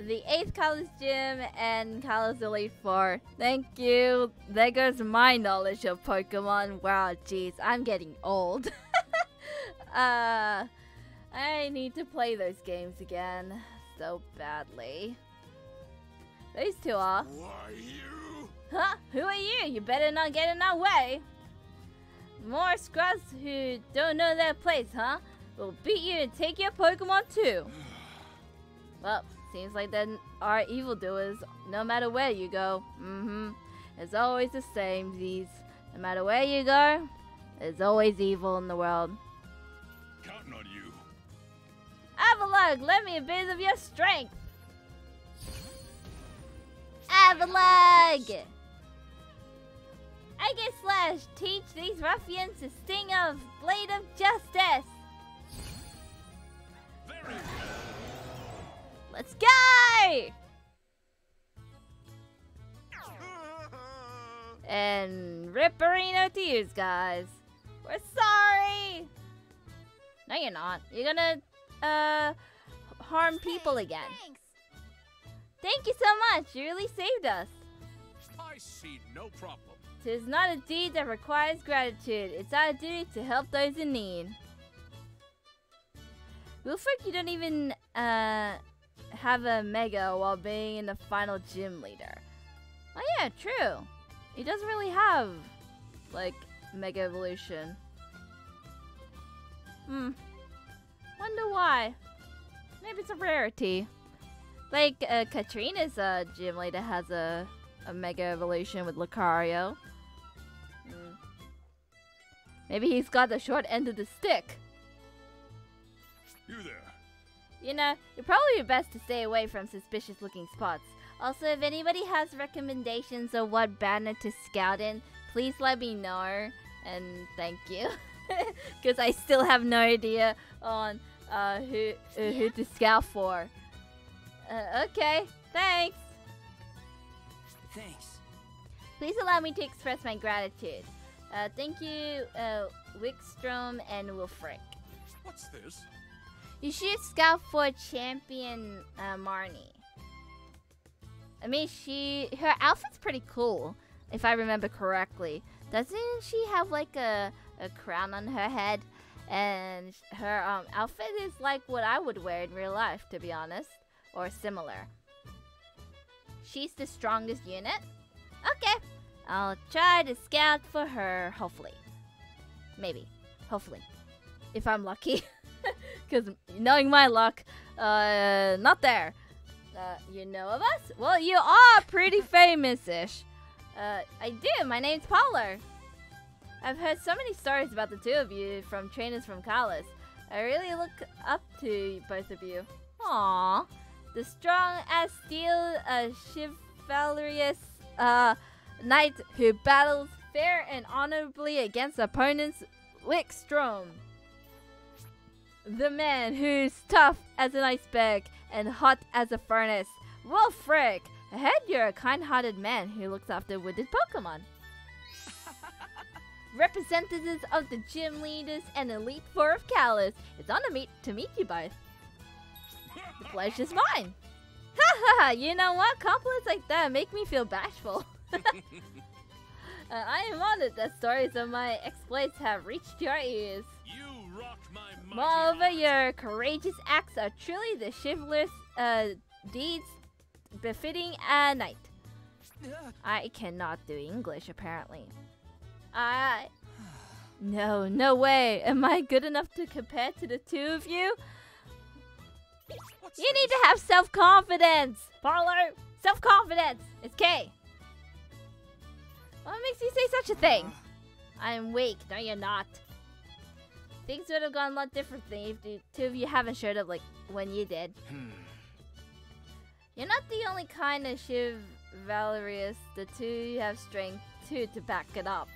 the eighth Kalos gym and Kalos elite four. Thank you. There goes my knowledge of Pokemon. Wow, jeez, I'm getting old. uh, I need to play those games again so badly. These two are. Who are you? Huh? Who are you? You better not get in our way. More scrubs who don't know their place, huh? We'll beat you and take your Pokemon too. Well, seems like there are evildoers no matter where you go. Mm-hmm. It's always the same, these. No matter where you go, there's always evil in the world. Counting on you. Avalugg, lend me a bit of your strength. Avalugg! I get slash teach these ruffians the sting of blade of justice. Let's go! And Ripperino tears, guys. We're sorry. No, you're not. You're gonna uh harm people again. Thanks. Thank you so much. You really saved us. I see no problem. Tis not a deed that requires gratitude. It's our duty to help those in need. Wulfric, you don't even uh have a mega while being in the final gym leader. Oh yeah, true. He doesn't really have like mega evolution. Hmm. Wonder why. Maybe it's a rarity. Like uh, Korrina's uh, gym leader has a a mega evolution with Lucario. Hmm. Maybe he's got the short end of the stick. You there. You know, it'd probably be best to stay away from suspicious looking spots. Also, if anybody has recommendations of what banner to scout in, please let me know. And thank you. Because I still have no idea on uh, who, uh, who to scout for. Uh, okay, thanks. Thanks. Please allow me to express my gratitude. Uh, thank you, uh, Wikstrom and Wulfric. What's this? You should scout for champion uh, Marnie. I mean, she her outfit's pretty cool, if I remember correctly. Doesn't she have like a a crown on her head? And her um, outfit is like what I would wear in real life, to be honest, or similar. She's the strongest unit. Okay, I'll try to scout for her. Hopefully, maybe, hopefully, if I'm lucky. Because knowing my luck, uh, not there. Uh, you know of us? Well, you are pretty famous-ish. Uh, I do. My name's Paulo. I've heard so many stories about the two of you from trainers from Kalos. I really look up to both of you. Aww. The strong as steel, uh, chivalrous, uh, knight who battles fair and honorably against opponents, Wikstrom. The man who's tough as an iceberg and hot as a furnace. Wulfric! I heard you're a kind-hearted man who looks after wounded Pokemon. Representatives of the gym leaders and Elite Four of Kalos, it's honor meet to meet you both. The pleasure's mine. Ha ha! You know what? Compliments like that make me feel bashful. Uh, I am honored that stories of my exploits have reached your ears. You rock my mighty Moreover, your courageous acts are truly the chivalrous uh, deeds befitting a knight. Uh, I cannot do English, apparently. I. No, no way. Am I good enough to compare to the two of you? What's You need to have self confidence! Paulo! Self confidence! It's K! What makes you say such a thing? I'm weak. No, you're not. Things would have gone a lot differently if the two of you haven't showed up like when you did. Hmm. You're not the only kind of Shiv Valerius. The two have strength too to back it up.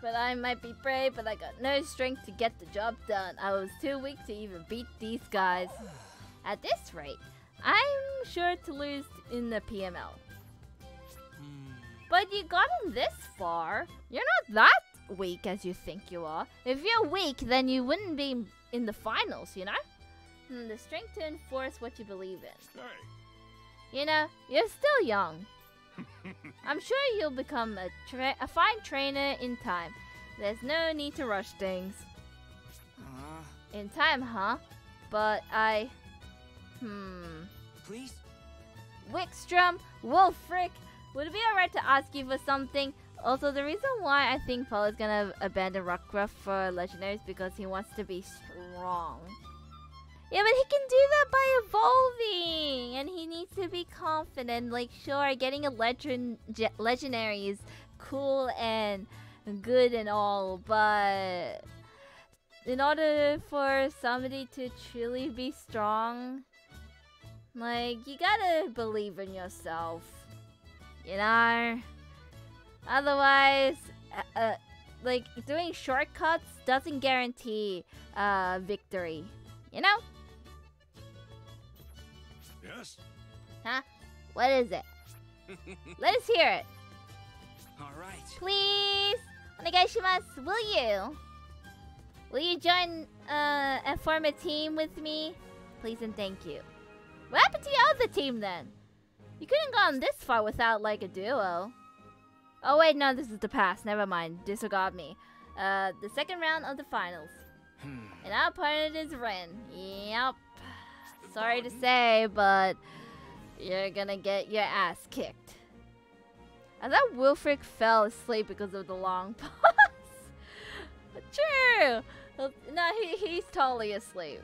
But I might be brave, but I got no strength to get the job done. I was too weak to even beat these guys. At this rate, I'm sure to lose in the PML. Hmm. But you gotten this far. You're not that weak as you think you are. If you're weak, then you wouldn't be in the finals, you know? Hmm, the strength to enforce what you believe in. Hey, You know, you're still young. I'm sure you'll become a, a fine trainer in time. There's no need to rush things. Uh, In time, huh? But I. Hmm. please? Wikstrom, Wulfric, would it be alright to ask you for something? Also, the reason why I think Paul is gonna abandon Rockruff for Legendary is because he wants to be strong. Yeah, but he can do that by evolving, and he needs to be confident. Like, sure, getting a legend ge- legendary is cool and good and all, but in order for somebody to truly be strong, like, you gotta believe in yourself. You know? Otherwise, uh, uh, like, doing shortcuts doesn't guarantee uh, victory. You know? yes? Huh? What is it? Let us hear it. All right. Please! Onegaishimasu, will you? Will you join uh, and form a team with me? Please and thank you. What happened to your other team then? You couldn't gone this far without like a duo. Oh wait, no, this is the past. Never mind. Disregard me. Uh, the second round of the finals. Hmm. And our opponent is Ren. Yep. Sorry to say, but you're gonna get your ass kicked. I thought Wulfric fell asleep because of the long pause. True. No, he, he's totally asleep.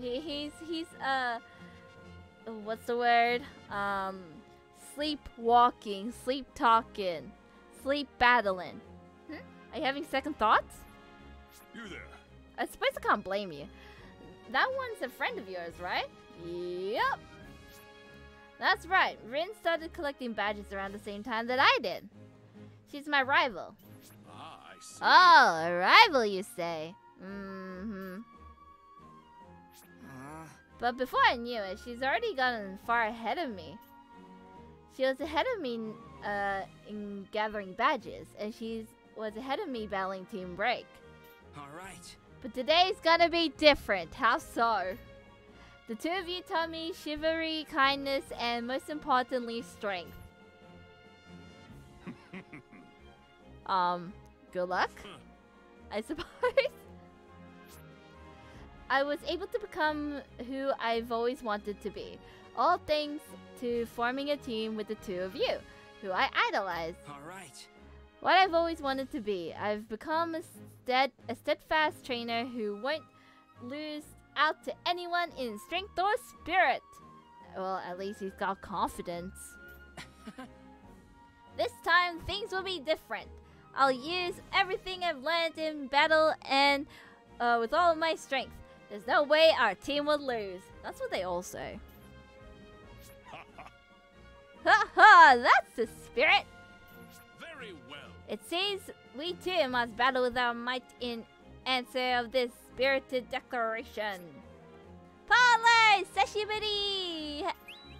He, he's he's uh, what's the word? Um, sleepwalking, sleep talking, sleep battling. Hmm? Are you having second thoughts? You there? I suppose I can't blame you. That one's a friend of yours, right? Yep. That's right. Rin started collecting badges around the same time that I did. She's my rival. Ah, I see. Oh, a rival, you say? Mm-hmm. Uh, But before I knew it, she's already gotten far ahead of me. She was ahead of me uh, in gathering badges, and she was ahead of me battling Team Break. all right. But today's gonna be different. How so? The two of you taught me chivalry, kindness, and most importantly, strength. um, good luck, I suppose. I was able to become who I've always wanted to be. All thanks to forming a team with the two of you, who I idolize All right. what I've always wanted to be. I've become a, stead, a steadfast trainer who won't lose out to anyone in strength or spirit. Well, at least he's got confidence. this time, things will be different. I'll use everything I've learned in battle and uh, with all of my strength. There's no way our team will lose. That's what they all say. Ha ha! That's the spirit! Very well. It seems we too must battle with our might in answer of this spirited declaration. Parlay! Sashibari!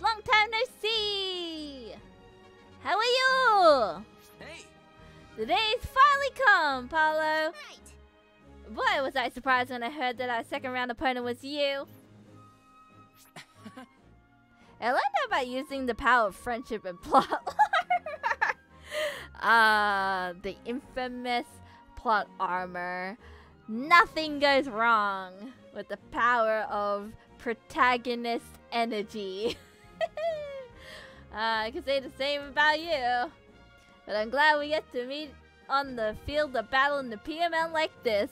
Long time no see! How are you? Hey. The day's finally come, Paulo! Right. Boy, was I surprised when I heard that our second round opponent was you. I learned about using the power of friendship and plot. Ah, the infamous plot armor. Nothing goes wrong with the power of protagonist energy. uh, I can say the same about you. But I'm glad we get to meet on the field of battle in the PML like this.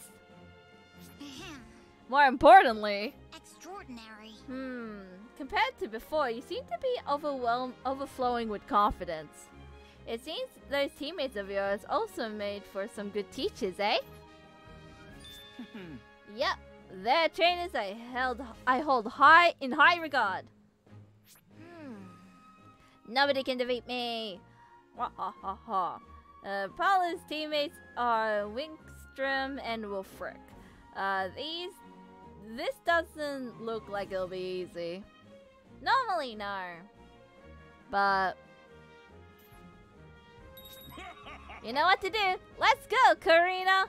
More importantly, Extraordinary. hmm, compared to before, you seem to be overwhelmed, overflowing with confidence. It seems those teammates of yours also made for some good teachers, eh? Yep, they're trainers I held, I hold high in high regard. Hmm. Nobody can defeat me. Wah ha ha ha. Uh, Paulo's teammates are Wikstrom and Wulfric. Uh, these, this doesn't look like it'll be easy. Normally, no. But you know what to do. Let's go, Karina.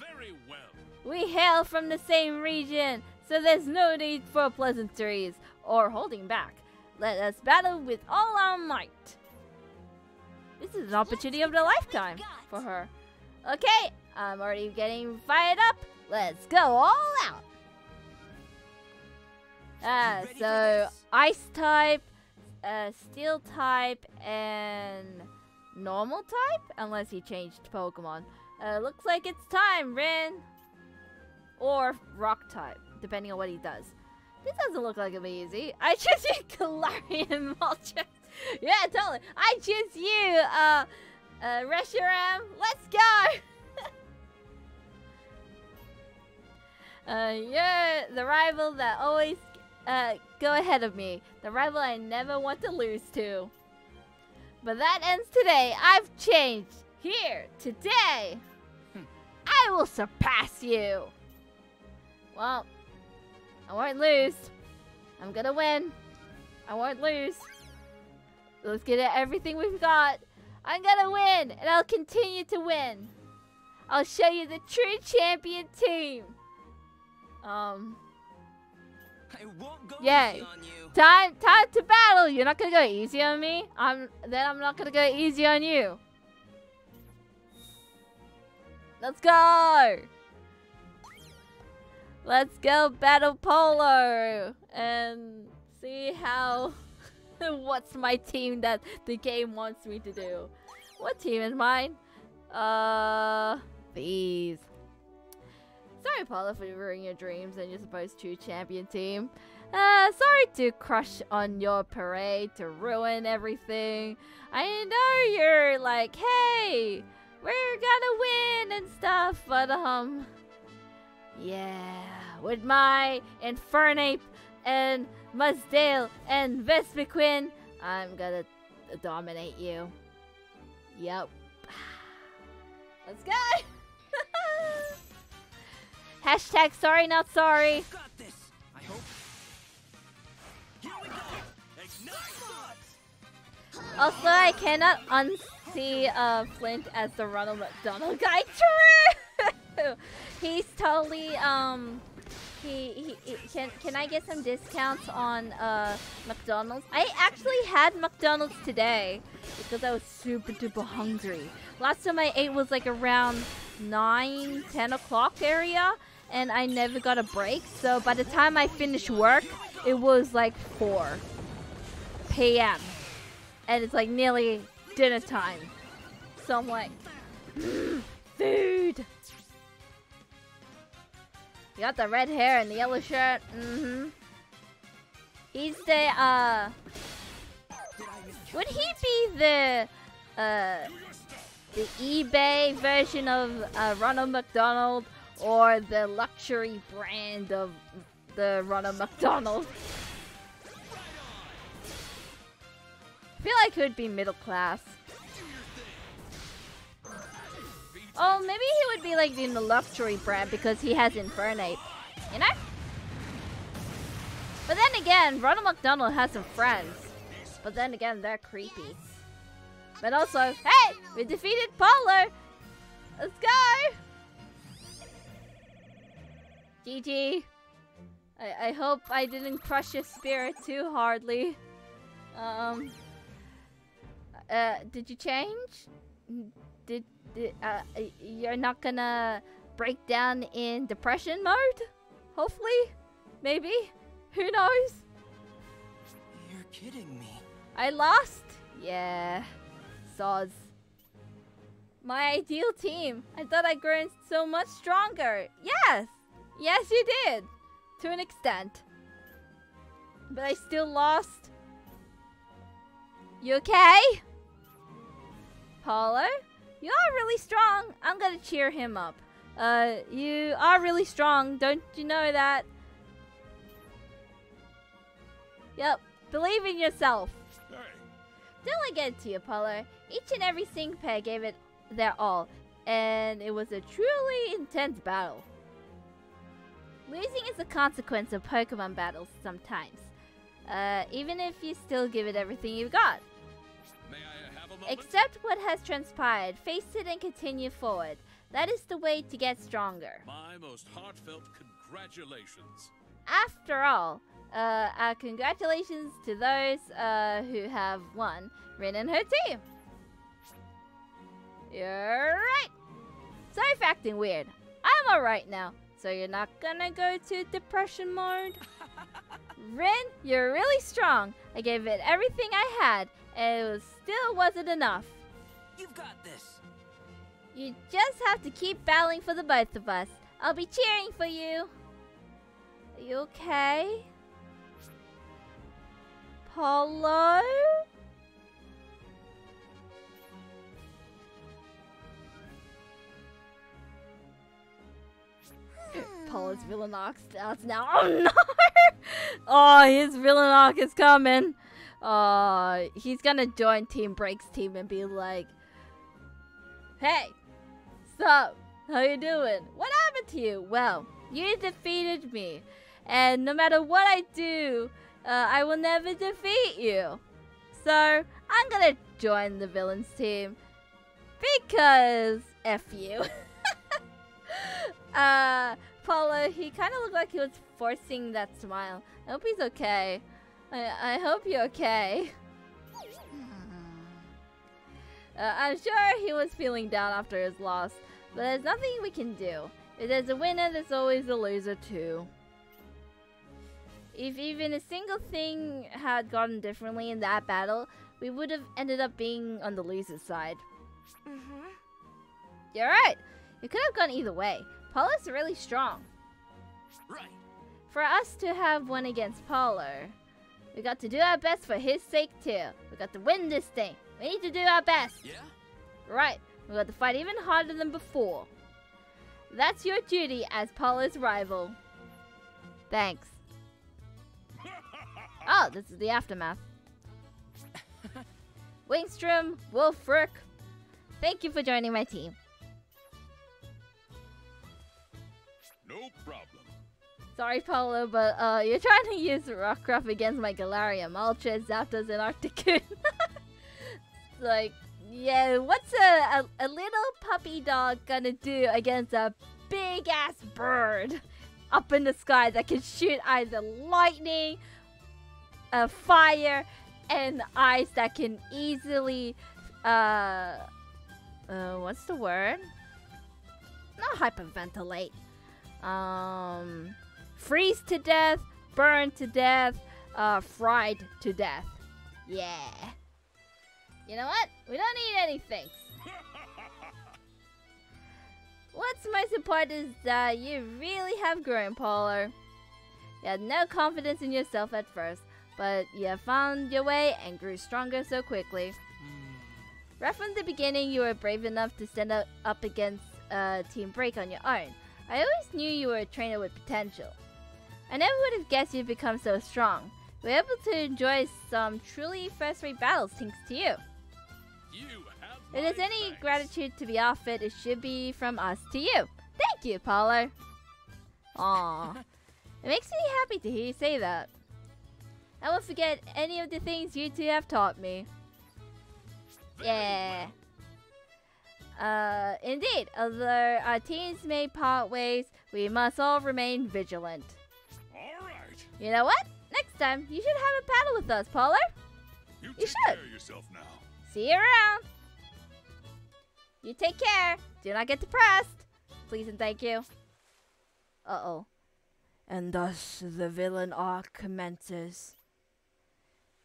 Very well. We hail from the same region, so there's no need for pleasantries or holding back. Let us battle with all our might. This is an opportunity of a lifetime for her. Okay, I'm already getting fired up. Let's go all out. For so ice type, uh, steel type, and normal type, unless he changed Pokemon. Uh, looks like it's time, Rin. Or rock type, depending on what he does. This doesn't look like it'll be easy. I choose you, Galarian Moltres. yeah, totally. I choose you, uh, uh, Reshiram. Let's go! uh, you're the rival that always, uh, go ahead of me. The rival I never want to lose to. But that ends today. I've changed. Here, today. I will surpass you. Well, I won't lose. I'm gonna win. I won't lose. Let's get at everything we've got. I'm gonna win, and I'll continue to win. I'll show you the true champion team. Um, I won't go Yeah. easy on you. time, time to battle. You're not gonna go easy on me. I'm then I'm not gonna go easy on you. Let's go. Let's go battle Paulo and see how what's my team that the game wants me to do. What team is mine? Uh, these. Sorry, Paulo, for ruining your dreams and your supposed true champion team. Uh, sorry to crush on your parade to ruin everything. I know you're like, hey, we're gonna win and stuff, but um, yeah, with my Infernape and Mudsdale and Vespiquen, I'm gonna dominate you. Yep. Let's go. Hashtag sorry, not sorry. Got this. I hope. Here we go. Ignite thoughts. Also, I cannot unsee uh, Flint as the Ronald McDonald guy. True. He's totally um. He, he, he can can I get some discounts on uh McDonald's? I actually had McDonald's today because I was super duper hungry. Last time I ate was like around 9, 10 o'clock area, and I never got a break. So by the time I finished work, it was like 4 p.m and it's like nearly dinner time. So I'm like, "Mm, food. You got the red hair and the yellow shirt. Mm-hmm. He's the uh. Would he be the uh the eBay version of uh, Ronald McDonald or the luxury brand of the Ronald McDonald? I feel like he would be middle class. Oh, maybe he would be like in the luxury brand because he has Infernape. You know? But then again, Ronald McDonald has some friends. But then again, they're creepy. But also, hey, we defeated Paulo. Let's go. GG. I, I hope I didn't crush your spirit too hardly. Um. Uh, did you change? did, did uh, you're not gonna break down in depression mode? Hopefully, maybe. Who knows? You're kidding me. I lost. Yeah, soz. My ideal team. I thought I'd grown so much stronger. Yes, yes, you did, to an extent. But I still lost. You okay? Paulo? You are really strong. I'm gonna cheer him up. Uh, you are really strong. Don't you know that? Yep. Believe in yourself. Let get to you, Paulo. Each and every sync pair gave it their all, and it was a truly intense battle. Losing is a consequence of Pokemon battles sometimes, uh, even if you still give it everything you've got. may I have a moment? Accept what has transpired, face it, and continue forward. That is the way to get stronger. My most heartfelt congratulations. After all, uh, our congratulations to those uh, who have won, Rin and her team. You're right. Sorry for acting weird. I'm alright now, so you're not gonna go to depression mode. Rin, you're really strong. I gave it everything I had, and it was, still wasn't enough. You've got this. You just have to keep battling for the both of us. I'll be cheering for you. Are you okay? Paulo? Paulo's Villanox starts now. Oh no! oh, his Villanox is coming. Uh, he's gonna join Team Breaks team and be like, Hey, sup? How you doing? What happened to you? Well, you defeated me, and no matter what I do, uh, I will never defeat you. So I'm gonna join the villains team because f you. uh, Paulo, he kind of looked like he was forcing that smile. I hope he's okay. I I hope you're okay. Uh, I'm sure he was feeling down after his loss, but there's nothing we can do. If there's a winner, there's always a loser too. If even a single thing had gone differently in that battle, we would have ended up being on the loser's side. Mm-hmm. You're right. It could have gone either way. Paulo's really strong. Right. For us to have won against Paulo, we got to do our best for his sake too. We got to win this thing. We need to do our best. Yeah? Right, we got to fight even harder than before. That's your duty as Paulo's rival. Thanks. Oh, this is the aftermath. Wikstrom, Wulfric, thank you for joining my team. No problem. Sorry, Paulo, but uh, you're trying to use Rockruff against my Galarian, Moltres, Zapdos, and Articuno. like, yeah, what's a, a, a little puppy dog gonna do against a big ass bird up in the sky that can shoot either lightning, uh, fire, and ice that can easily, uh, uh, what's the word? Not hyperventilate. Um, freeze to death, burn to death, uh, fried to death. Yeah. You know what? We don't need anything. What's most important is that you really have grown, Paulo. You had no confidence in yourself at first, but you found your way and grew stronger so quickly. Right from the beginning, you were brave enough to stand up, up against uh, Team Break on your own. I always knew you were a trainer with potential. I never would have guessed you'd become so strong. We're able to enjoy some truly first-rate battles thanks to you. You If there's any thanks. gratitude to be offered, it should be from us to you. Thank you, Paulo. Aww. it makes me happy to hear you say that. I won't forget any of the things you two have taught me. Very Yeah. Uh, indeed, although our teams may part ways, we must all remain vigilant. All right. You know what? Next time, you should have a paddle with us, Paulo. You, You take should. care of yourself now. See you around. You take care. Do not get depressed. Please and thank you. Uh oh. And thus the villain arc commences.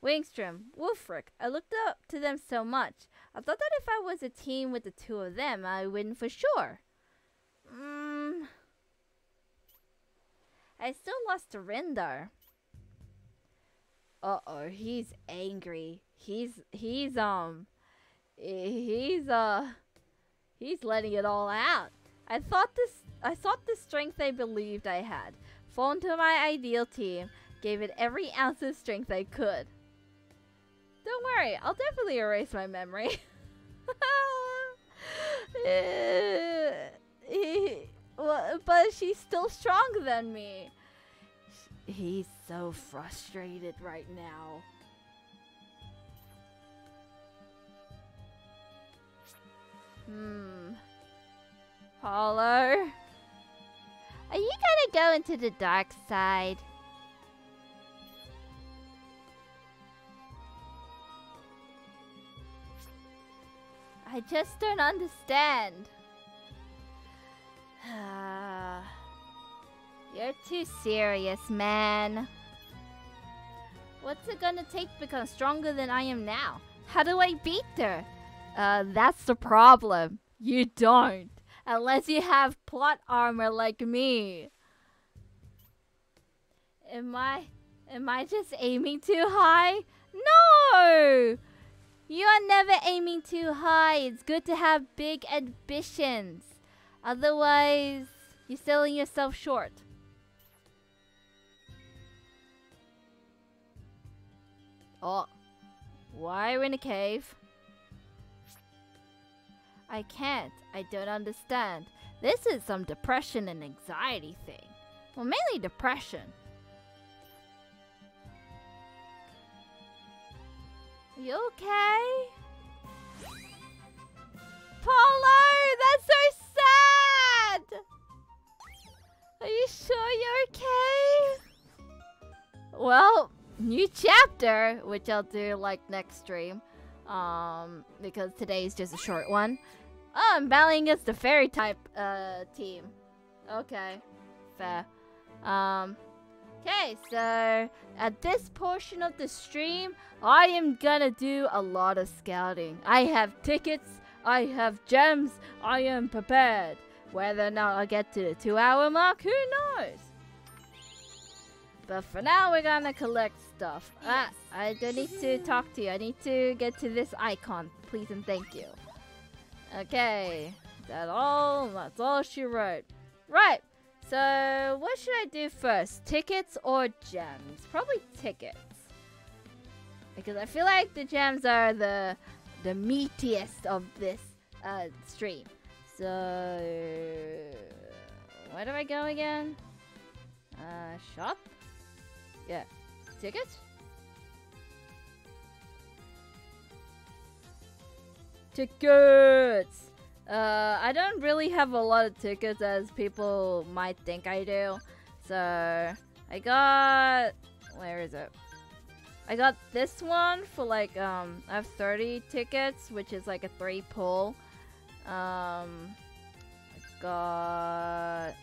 Wikstrom, Wulfric, I looked up to them so much. I thought that if I was a team with the two of them, I would win for sure. Mm. I still lost to Rindar. Uh oh, he's angry. He's he's um he's uh he's letting it all out. I thought this I thought the strength I believed I had. Phoned to my ideal team, gave it every ounce of strength I could. Don't worry, I'll definitely erase my memory. But she's still stronger than me. He's so frustrated right now. Hmm. Paulo? Are you gonna go into the dark side? I just don't understand. You're too serious, man. What's it gonna take to become stronger than I am now? How do I beat her? Uh, that's the problem. You don't. Unless you have plot armor like me. Am I am I just aiming too high? No! You are never aiming too high. It's good to have big ambitions. Otherwise, you're selling yourself short. Oh. Why are we in a cave? I can't. I don't understand. This is some depression and anxiety thing. Well, mainly depression. You okay? Paulo, that's so sad! Are you sure you're okay? Well, new chapter, which I'll do like next stream. Um, because today's just a short one. Oh, I'm battling against the fairy type uh team. Okay. Fair. Um Okay, so at this portion of the stream, I am gonna do a lot of scouting. I have tickets, I have gems, I am prepared. Whether or not I'll get to the two hour mark, who knows? But for now, we're gonna collect stuff. Ah, I don't need to talk to you. I need to get to this icon, please and thank you. Okay, that all? That's all she wrote. Right. So, what should I do first? Tickets or gems? Probably tickets. Because I feel like the gems are the the meatiest of this uh, stream. So, where do I go again? Uh, shop? Yeah. Tickets? Tickets! Uh, I don't really have a lot of tickets as people might think I do. So, I got... Where is it? I got this one for like, um, I have 30 tickets, which is like a 3 pull. Um, I got...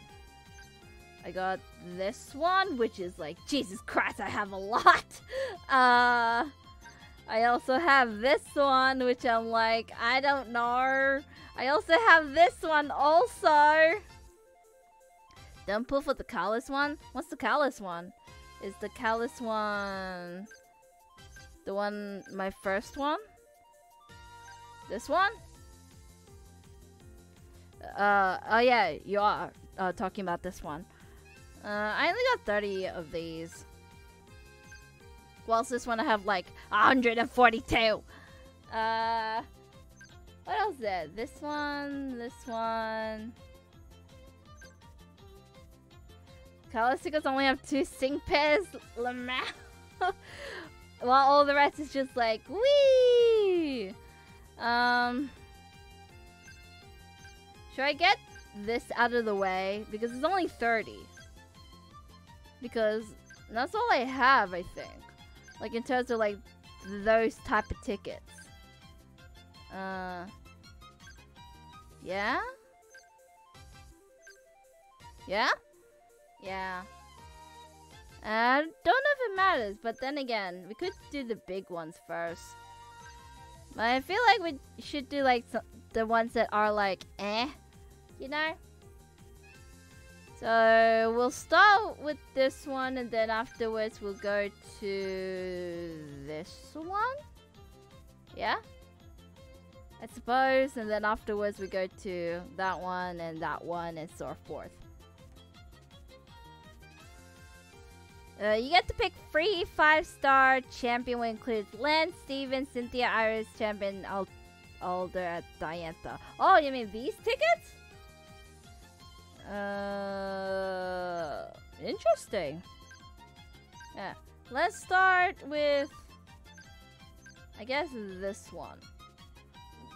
I got this one, which is like, Jesus Christ, I have a lot! Uh... I also have this one, which I'm like, I don't know. I also have this one also. Don't pull for the callous one. What's the callous one? Is the callous one the one my first one? This one? Uh oh yeah, you are uh, talking about this one. Uh, I only got 30 of these. Whilst this one I have like 142. Uh, what else is there? This one, this one. Calasticos only have two sync pairs. Lamau. While all the rest is just like, wee. Um, should I get this out of the way? Because it's only 30. Because that's all I have, I think. Like in terms of like those type of tickets. Uh Yeah? Yeah? Yeah. I don't know if it matters, but then again, we could do the big ones first. But I feel like we should do like the ones that are like eh, you know? So we'll start with this one and then afterwards we'll go to this one. Yeah? I suppose, and then afterwards we go to that one and that one and so forth. Uh, you get to pick free five-star champion, which includes Lance, Steven, Cynthia, Iris, champion, Al- Alder, Diantha. Oh, you mean these tickets? Uh, interesting. Yeah, let's start with, I guess this one,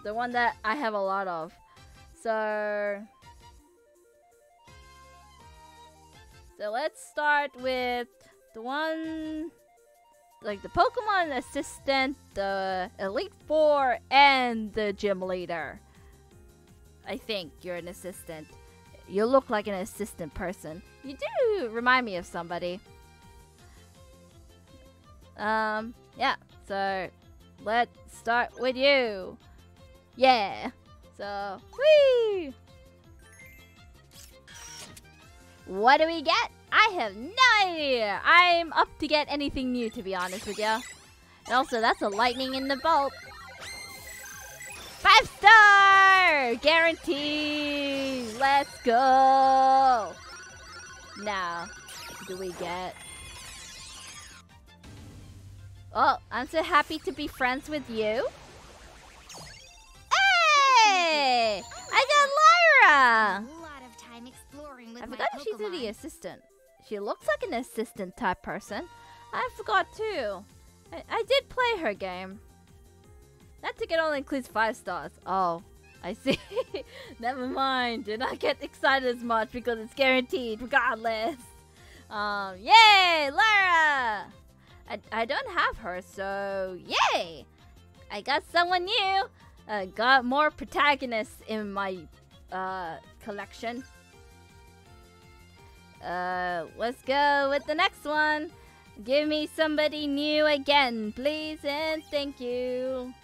the one that I have a lot of. So, so let's start with the one like the Pokemon assistant, the Elite Four, and the gym leader. I think you're an assistant. You look like an assistant person. You do remind me of somebody. Um, yeah. So let's start with you. Yeah. So, whee! What do we get? I have no idea. I'm up to get anything new, to be honest with you. And also, that's a lightning in the bolt. Five star! Guarantee! Let's go! Now, do we get... Oh, I'm so happy to be friends with you. Hey! I got Lyra! A lot of time exploring with I forgot if she's the assistant. She looks like an assistant type person. I forgot too. I, I did play her game. That ticket only includes five stars. Oh, I see. Never mind. Did not get excited as much because it's guaranteed regardless. Um, yay, Lara! I, I don't have her, so yay! I got someone new. Uh, got more protagonists in my uh, collection. Uh, let's go with the next one. Give me somebody new again, please, and thank you.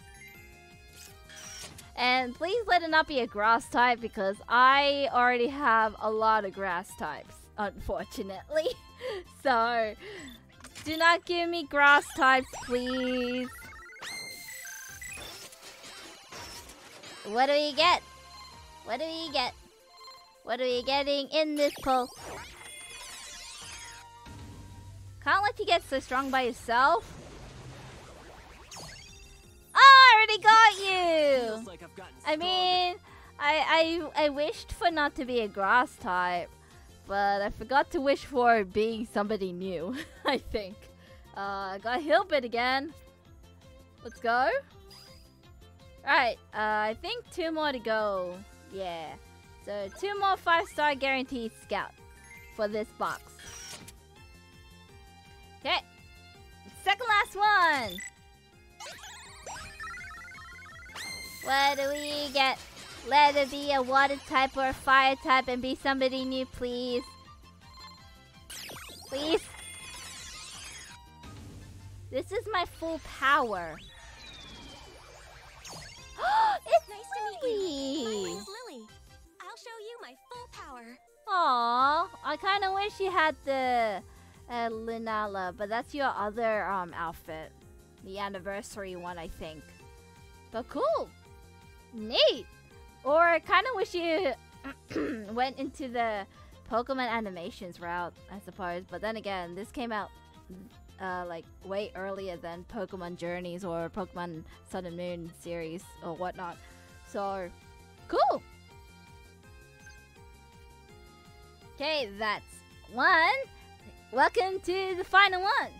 And please let it not be a grass type because I already have a lot of grass types, unfortunately. so, do not give me grass types, please. What do we get? What do we get? What are we getting in this pull? Can't let you get so strong by yourself. Oh, I already got you! Like I mean, I, I I wished for not to be a grass type, but I forgot to wish for being somebody new. I think. Uh, I got Hilbert again. Let's go. Alright, uh, I think two more to go. Yeah. So two more five star guaranteed scout for this box. Okay. Second last one. What do we get? Let it be a water type or a fire type and be somebody new, please. Please. This is my full power. it's Nice to meet you. My Lillie. name's Lillie. I'll show you my full power. Aw, I kind of wish you had the uh, Lunala, but that's your other um outfit, the anniversary one, I think. But cool, neat. Or I kind of wish you went into the Pokemon animations route, I suppose. But then again, this came out uh, like way earlier than Pokemon Journeys or Pokemon Sun and Moon series or whatnot. So, cool. Okay, that's one. Welcome to the final one.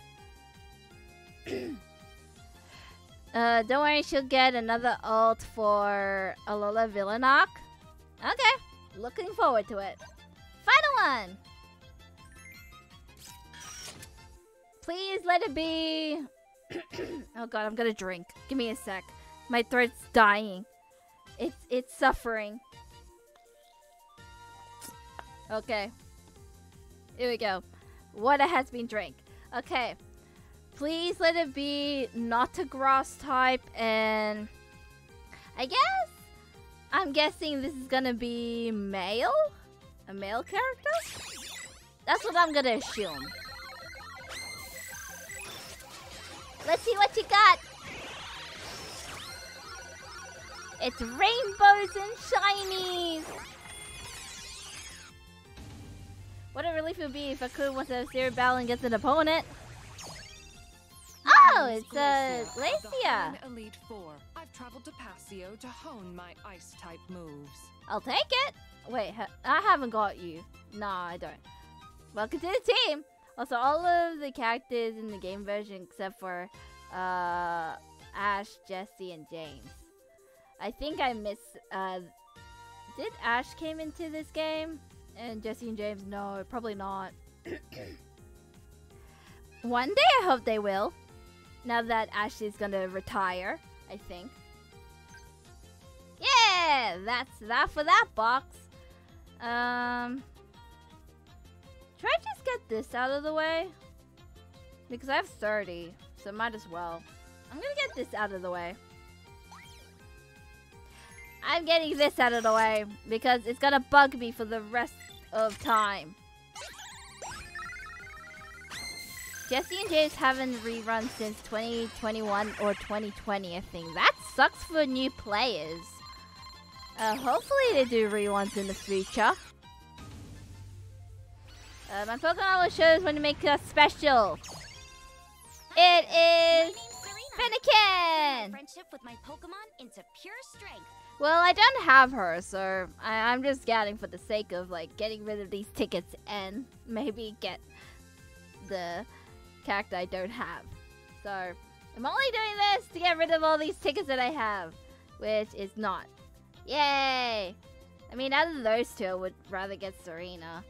uh, don't worry, she'll get another ult for Alola Villanok. Okay, looking forward to it. Final one. Please let it be. oh god, I'm gonna drink. Give me a sec. My throat's dying. It's it's suffering. Okay. Here we go. Water has been drank. Okay. Please let it be not a grass type and I guess I'm guessing this is gonna be male? A male character? That's what I'm gonna assume. Let's see what you got. It's rainbows and shinies. What a relief it would be if I could once a Zero battle and gets an opponent. Oh, it's a uh, of Glacia. Elite Four. I've traveled to Pasio to hone my ice type moves. I'll take it. Wait, ha- I haven't got you. No, I don't. Welcome to the team. Also, all of the characters in the game version except for uh, Ash, Jesse, and James. I think I missed. Uh, did Ash came into this game and Jesse and James? No, probably not. One day, I hope they will. Now that Ash is gonna retire, I think. Yeah, that's that for that box. Um, should I just get this out of the way? Because I have 30, so might as well. I'm gonna get this out of the way. I'm getting this out of the way because it's gonna bug me for the rest of time. Jesse and James haven't rerun since 2021 or 2020, I think. That sucks for new players. Uh, hopefully they do reruns in the future. Uh, my Pokemon will show us when to make us special. It is. Fennekin! Friendship with my Pokemon into pure strength. Well, I don't have her, so I, I'm just getting for the sake of like getting rid of these tickets and maybe get the character I don't have. So I'm only doing this to get rid of all these tickets that I have, which is not. Yay! I mean, out of those two, I would rather get Serena.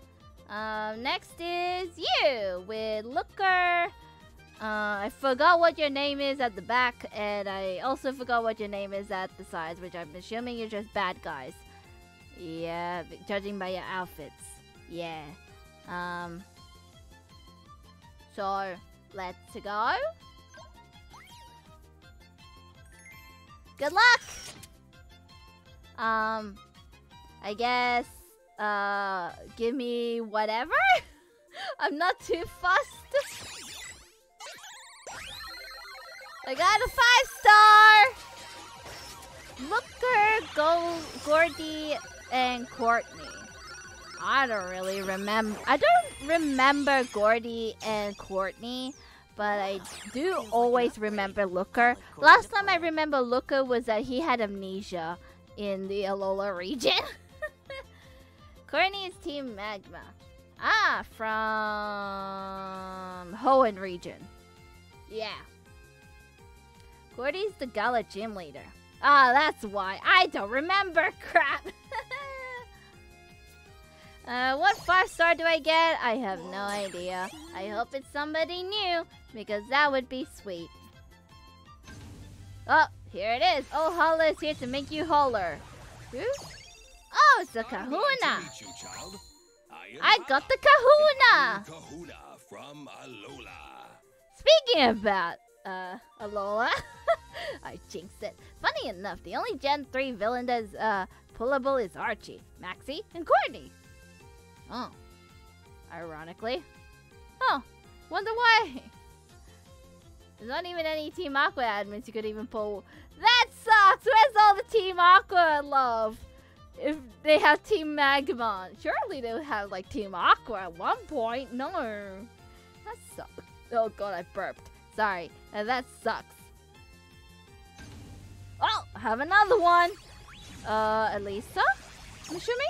Um, next is you with Looker. Uh, I forgot what your name is at the back, and I also forgot what your name is at the sides, which I'm assuming you're just bad guys. Yeah, judging by your outfits. Yeah. Um. So, let's go. Good luck! Um, I guess, uh, give me whatever? I'm not too fussed. I got a five star! Looker, Go, Gordie, and Courtney. I don't really remember. I don't remember Gordie and Courtney, but I do always remember Looker. Last time I remember Looker was that he had amnesia in the Alola region. Courtney is Team Magma. Ah, from Hoenn region. Yeah. Gordie's the Galar gym leader. Ah, that's why. I don't remember. Crap. uh, what five star do I get? I have no idea. I hope it's somebody new because that would be sweet. Oh, here it is. Oh, Hala is here to make you holler. Who? Oh, it's the Kahuna. you. I, I got the Kahuna. Kahuna from Alola. Speaking about uh Alola, I jinxed it. Funny enough, the only Gen 3 villain that's uh pullable is Archie, Maxie, and Courtney. Oh. Ironically. Oh, wonder why. There's not even any Team Aqua admins you could even pull. That sucks! Where's all the Team Aqua love? If they have Team Magmon. Surely they would have like Team Aqua at one point. No. That sucks. Oh god, I burped. Sorry. Uh, that sucks. Oh, I have another one. Uh, Elesa? I'm assuming?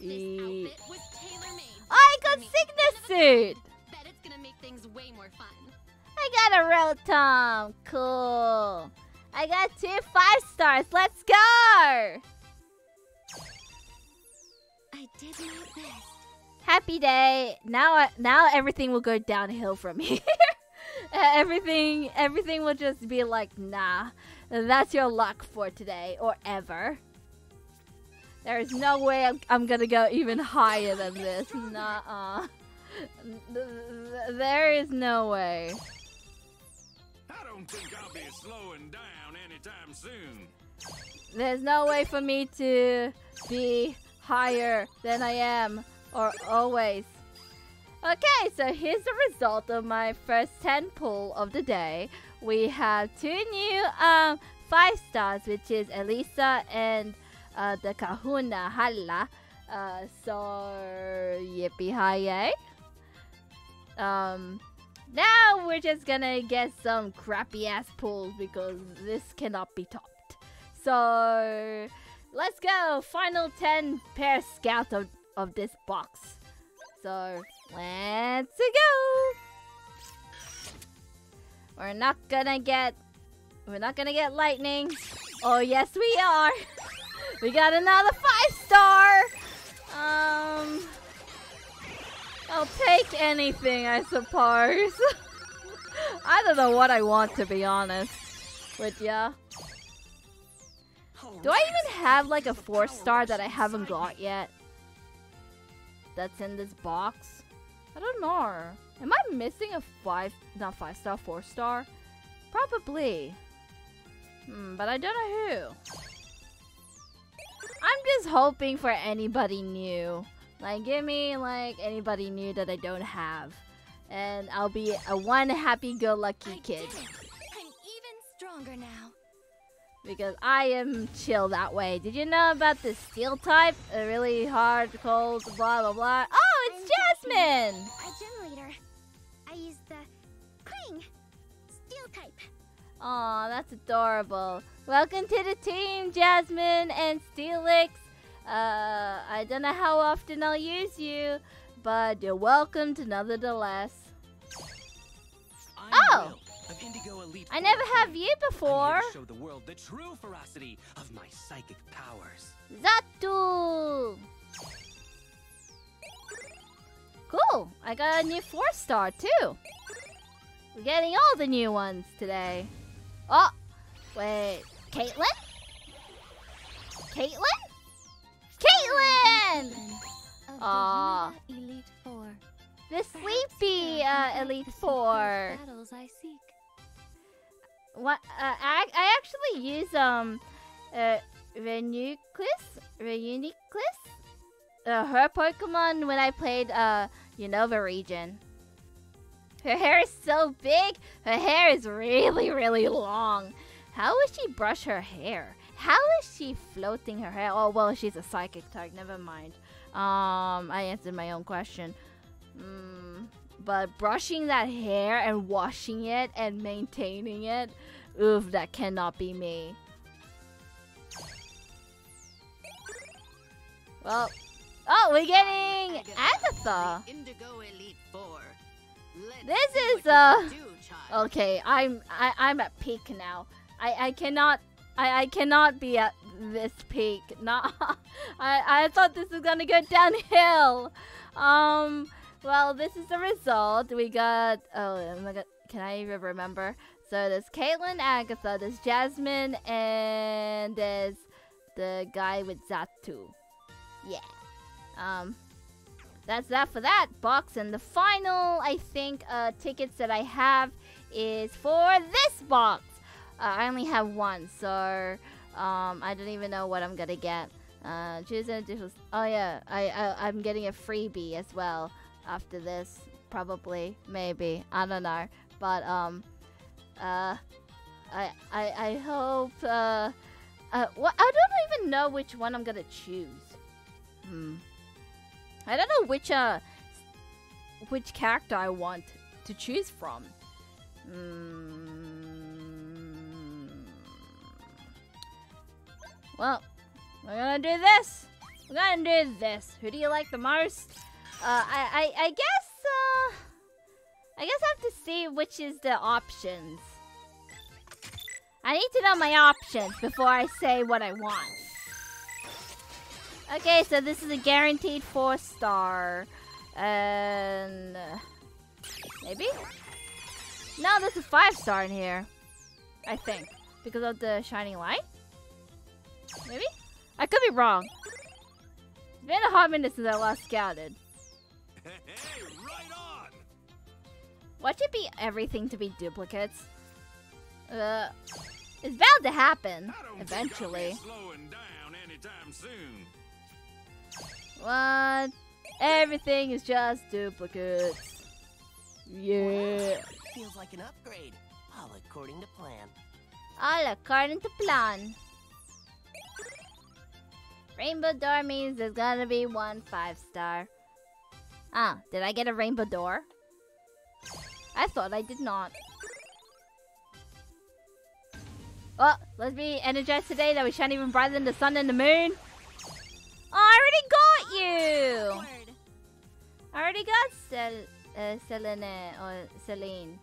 E- outfit was tailor-made. I got sickness suit! Bet it's gonna make things way more fun. I got a Rotom. Cool. I got two five stars. Let's go! I did my best. Happy day. Now, I, now everything will go downhill from here. Uh, everything, everything will just be like, nah, that's your luck for today or ever. There is no way I'm, I'm gonna go even higher than this. Nuh-uh. Th- th- There is no way. I don't think I'll be slowing down anytime soon. There's no way for me to be higher than I am or always. Okay, so here's the result of my first 10 pull of the day. We have two new um, 5 stars, which is Elesa and uh, the Kahuna Hala. Uh, so, yippee hi Um, now we're just gonna get some crappy ass pulls because this cannot be topped. So let's go. Final 10 pair scout of, of this box. So let's go. We're not gonna get we're not gonna get lightning. Oh yes we are. We got another five star. Um I'll take anything I suppose. I don't know what I want to be honest. with yeah. Do I even have like a four star that I haven't got yet? That's in this box? I don't know. Am I missing a five, not five star, four star? Probably. Hmm, but I don't know who. I'm just hoping for anybody new. Like, give me like anybody new that I don't have. And I'll be a one happy-go-lucky kid. I'm even stronger now. Because I am chill that way. Did you know about the steel type? A really hard, cold, blah blah blah. Oh, it's Jasmine! A gym leader. I use the Kring steel type. Aw, that's adorable. Welcome to the team, Jasmine and Steelix. Uh, I don't know how often I'll use you, but you're welcome to nonetheless. I'm Oh! Will of Indigo Elite I never have Team. you I'm here before. to show the world the true ferocity of my psychic powers. Xatu! Cool! I got a new four star too! We're getting all the new ones today. Oh! Wait. Caitlin? Caitlin? Caitlin! Of Aw. the Elite Four. The sleepy uh, Elite Four. Battles I seek. What? Uh, I I actually use um, uh, Reuniclus, Reuniclus, uh, her Pokemon when I played uh Unova region. Her hair is so big. Her hair is really really long. How would she brush her hair? How is she floating her hair? Oh well, she's a psychic type. Never mind. Um, I answered my own question. Mm, but brushing that hair and washing it and maintaining it, oof, that cannot be me. Well, oh, we're getting Agatha. Indigo Elite Four. This is, uh, can do, child. Okay, I'm I, I'm at peak now. I, I cannot I, I cannot be at this peak. Not I, I thought this was gonna go downhill. Um well this is the result. We got oh oh my god can I even remember? So there's Caitlin, Agatha, there's Jasmine, and there's the guy with Xatu. Yeah. Um that's that for that box and the final I think uh tickets that I have is for this box. Uh, I only have one, so um, I don't even know what I'm gonna get. Uh, choose an additional. Oh yeah, I, I I'm getting a freebie as well after this, probably, maybe. I don't know, but um, uh, I I I hope uh, uh, I don't even know which one I'm gonna choose. Hmm. I don't know which uh which character I want to choose from. Mm. Well, we're gonna do this. We're gonna do this. Who do you like the most? Uh, I, I, I guess, uh, I guess I have to see which is the options. I need to know my options before I say what I want. Okay, so this is a guaranteed four star. And maybe? No, there's a five star in here. I think. Because of the shining light? Maybe? I could be wrong. It's been a hot minute since I last scouted. Watch it be everything to be duplicates. Uh, it's bound to happen eventually. think I'll be slowing down anytime soon. What? Everything is just duplicates. Yeah. Feels like an upgrade. All according to plan. All according to plan. Rainbow door means there's gonna be one five star. Ah, did I get a rainbow door? I thought I did not. Oh, let's be energized today that we shine even brighter than the sun and the moon. Oh, I already got you! I already got Sel uh, Selene or Celine.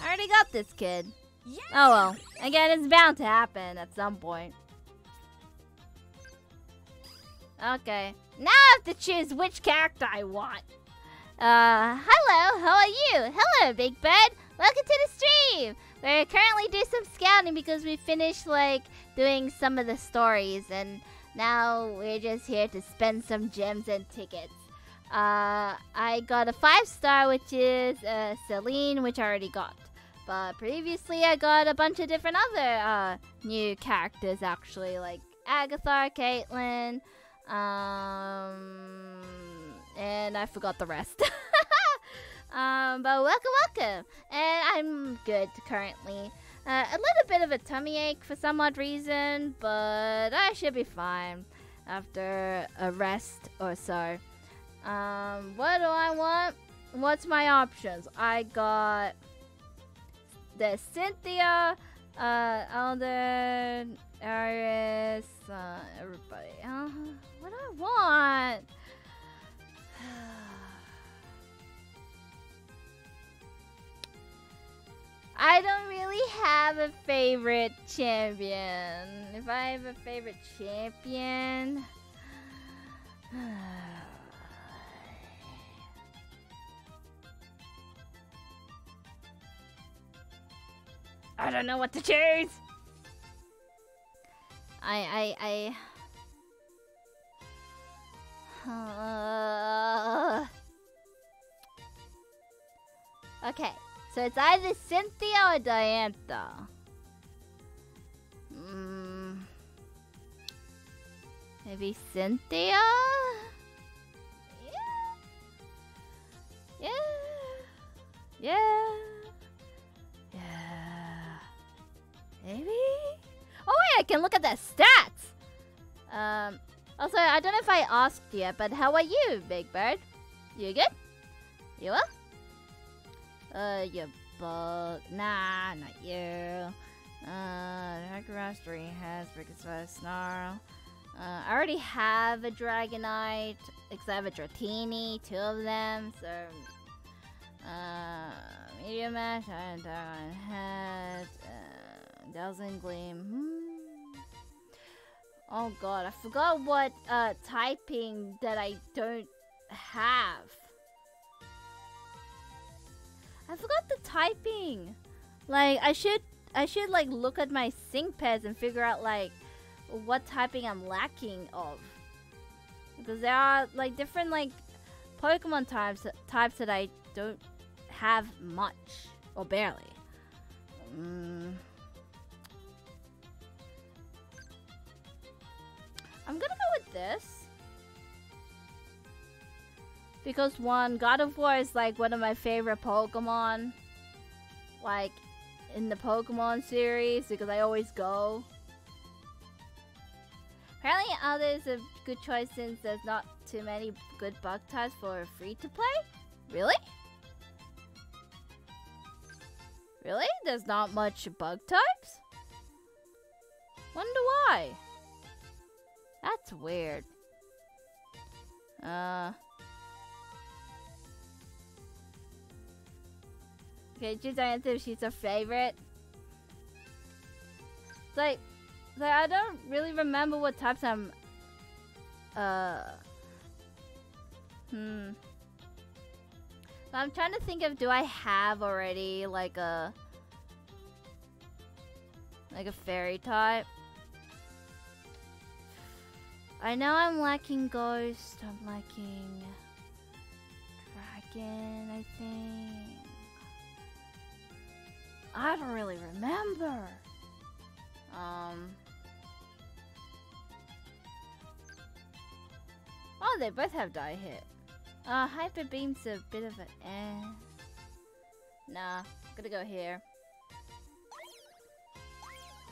I already got this kid. Yes. Oh well. Again, it's bound to happen at some point. Okay. Now I have to choose which character I want. Uh, hello, how are you? Hello, Big Bird. Welcome to the stream. We're currently doing some scouting because we finished, like, doing some of the stories, and now we're just here to spend some gems and tickets. Uh, I got a five star, which is uh, Celine, which I already got. But previously, I got a bunch of different other uh, new characters, actually, like Agatha, Caitlin, um, and I forgot the rest. um, but welcome, welcome, and I'm good currently. Uh, a little bit of a tummy ache for some odd reason, but I should be fine after a rest or so. Um, what do I want? What's my options? I got the Cynthia, uh, Alden, Aris, uh, everybody. Uh, what do I want? I don't really have a favorite champion. If I have a favorite champion. I don't know what to choose. I I I. Uh, okay, so it's either Cynthia or Diantha. Mm, maybe Cynthia. Yeah. Yeah. Yeah. Yeah. Maybe? Oh wait, I can look at the stats! Um, also, I don't know if I asked yet, but how are you, Big Bird? You good? You well? Uh, you bug. Nah, not you. Uh, 3 has Spy Snarl. Uh, I already have a Dragonite, except I have a Dratini, two of them, so... Uh, Medium Mash, Iron Dragon Head, uh, Dazzling Gleam, hmm. Oh god, I forgot what, uh, typing that I don't have. I forgot the typing. Like, I should, I should, like, look at my sync pairs and figure out, like, what typing I'm lacking of. Because there are, like, different, like, Pokemon types, types that I don't have much. Or barely. Mm. I'm gonna go with this. Because one, Gardevoir is like one of my favorite Pokemon. Like in the Pokemon series because I always go. Apparently Alder is a good choice since there's not too many good bug types for free to play. Really? Really? There's not much bug types? Wonder why. That's weird. Uh. Okay, choose Diantha if she's her favorite. It's like, like, I don't really remember what types I'm. Uh. Hmm. I'm trying to think of do I have already like a like a fairy type? I know I'm lacking Ghost. I'm lacking Dragon, I think. I don't really remember. Um. Oh, they both have die hit. Uh, Hyper Beam's a bit of an eh. Nah, gonna go here.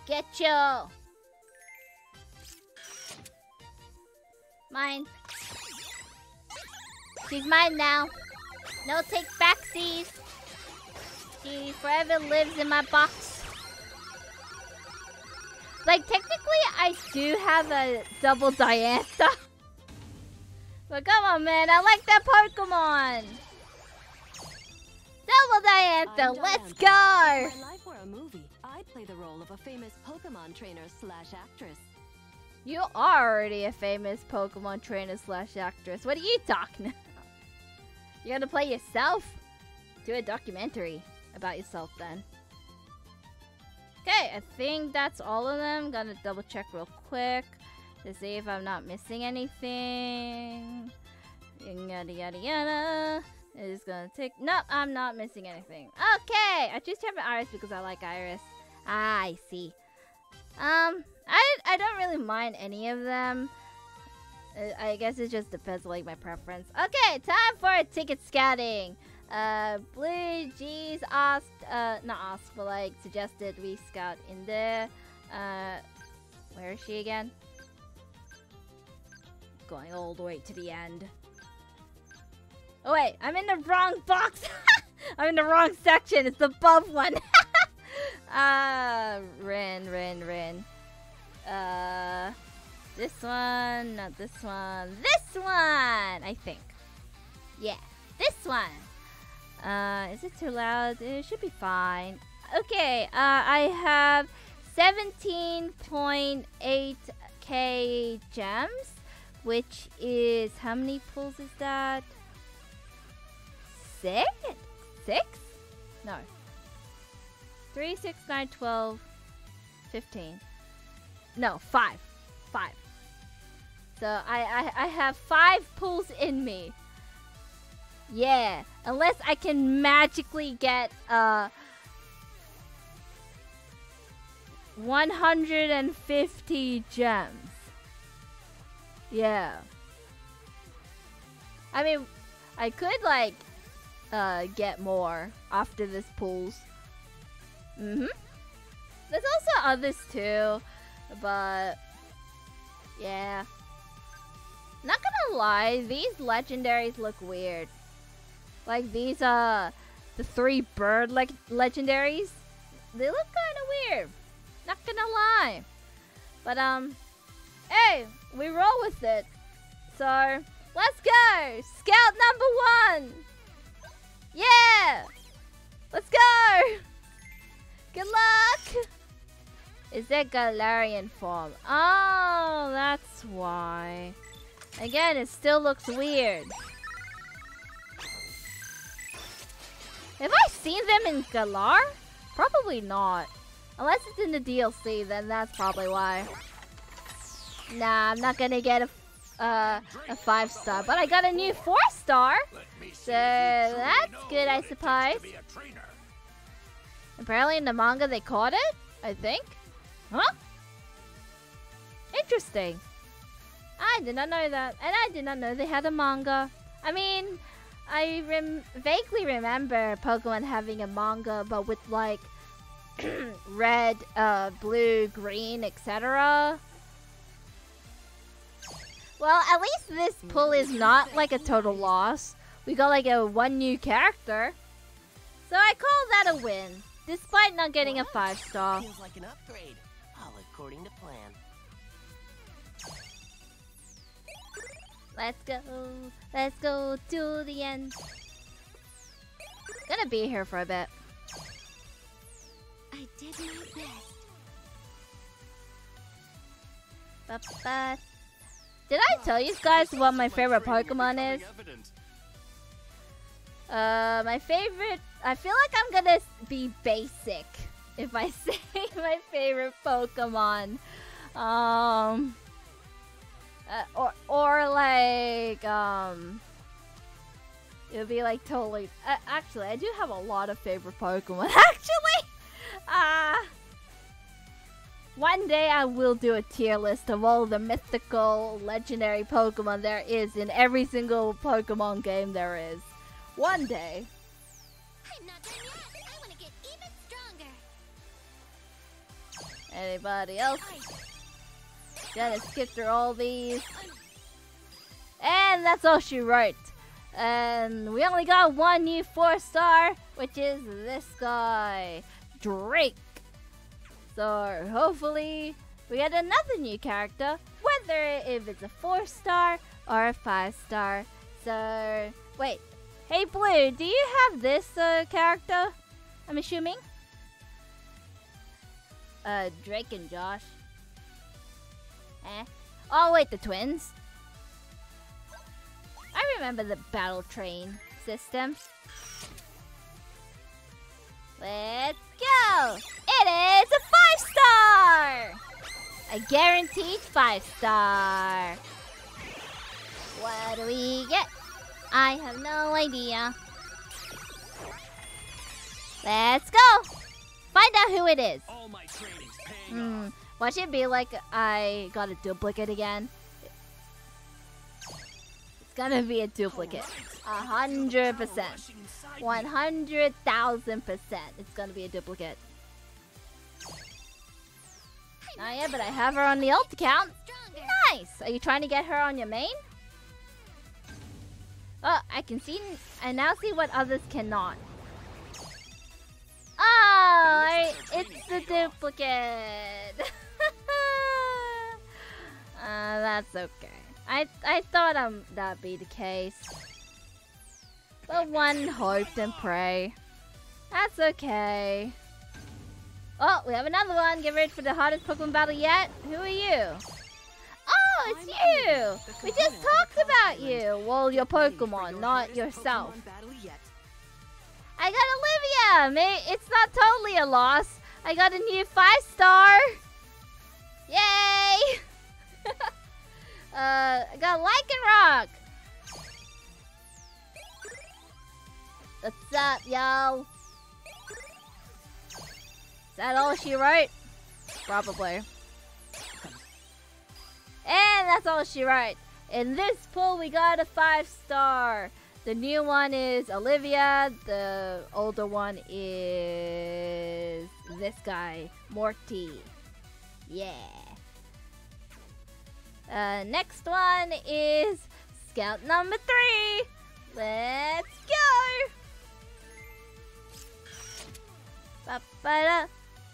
Get you! Mine. She's mine now. No take backsies. She forever lives in my box. Like, technically, I do have a double Diantha. but come on, man. I like that Pokemon. Double Diantha, let's go! If my life were a movie, I'd play the role of a famous Pokemon trainer slash actress. You are already a famous Pokemon trainer slash actress. What are you talking about? You're gonna play yourself? Do a documentary about yourself then. Okay, I think that's all of them. Gonna double check real quick to see if I'm not missing anything. Yada yada yada. It's gonna take. No, I'm not missing anything. Okay, I just have an Iris because I like Iris. Ah, I see. Um, I I don't really mind any of them. Uh, I guess it just depends like my preference. Okay, time for ticket scouting. Uh, Blue G's asked, uh, not asked, but like suggested we scout in there. Uh, where is she again? Going all the way to the end. Oh wait, I'm in the wrong box. I'm in the wrong section. It's the above one. Ah, Rin, Rin, Rin. Uh, this one, not this one. This one, I think. Yeah, this one. Uh, is it too loud? It should be fine. Okay, uh, I have 17.8k gems, which is how many pulls is that? Six? Six? No. 3, 6, 9, 12, 15. No, 5. 5. So I, I, I have 5 pulls in me. Yeah. Unless I can magically get uh 150 gems. Yeah. I mean, I could like uh get more after this pulls. Mhm. There's also others too, but yeah. Not gonna lie, these legendaries look weird. Like these uh the three bird like legendaries, they look kind of weird. Not gonna lie. But um hey, we roll with it. So, let's go. Scout number 1. Yeah. Let's go. Good luck! Is that Galarian form? Oh, that's why. Again, it still looks weird. Have I seen them in Galar? Probably not. Unless it's in the DLC, then that's probably why. Nah, I'm not gonna get a, uh, a five star, but I got a new four star. So that's good, I suppose. Apparently in the manga they caught it, I think. Huh? Interesting. I did not know that. And I did not know they had a manga. I mean, I rem- vaguely remember Pokemon having a manga, but with like red, uh, blue, green, etc. Well, at least this pull is not like a total loss. We got like a one new character. So I call that a win, despite not getting a five star. Feels like an upgrade. All according to plan. Let's go. Let's go to the end. Gonna be here for a bit. I did my best. Ba-ba. Did I tell you guys what my favorite Pokemon is? Uh, my favorite. I feel like I'm gonna be basic if I say my favorite Pokemon. Um, Uh, or or like um it would be like totally uh, actually I do have a lot of favorite Pokemon actually. Uh one day I will do a tier list of all the mythical legendary Pokemon there is in every single Pokemon game there is. One day. I'm not done yet. I want to get even stronger. Anybody else? Gotta skip through all these. And that's all she wrote. And we only got one new four star, which is this guy, Drake. So hopefully we get another new character, whether if it's a four star or a five star. So wait, hey Blue, do you have this uh, character? I'm assuming. Uh, Drake and Josh. Eh. Oh wait, the twins. I remember the battle train system. Let's go! It is a five star! A guaranteed five star. What do we get? I have no idea. Let's go! Find out who it is. All my training's paying Hmm. Watch it be like I got a duplicate again. It's gonna be a duplicate. A hundred percent. One hundred thousand percent. It's gonna be a duplicate. Not yet, but I have her on the alt account. Nice. Are you trying to get her on your main? Oh, I can see. I now see what others cannot. Oh, I, it's the duplicate. uh, that's okay. I I thought um that'd be the case, but one hoped and pray. That's okay. Oh, we have another one. Get ready for the hardest Pokemon battle yet. Who are you? Oh, it's you! We just Kahuna of the talked about you. Well, your Get ready for Pokemon, not yourself. I got Olivia! It's not totally a loss. I got a new five star! Yay! uh, I got Lycanroc! What's up, y'all? Is that all she wrote? Probably. And that's all she wrote. In this poll, we got a five star. The new one is Olivia. The older one is this guy, Morty. Yeah. Uh, next one is Scout number three. Let's go. Ba-ba-da.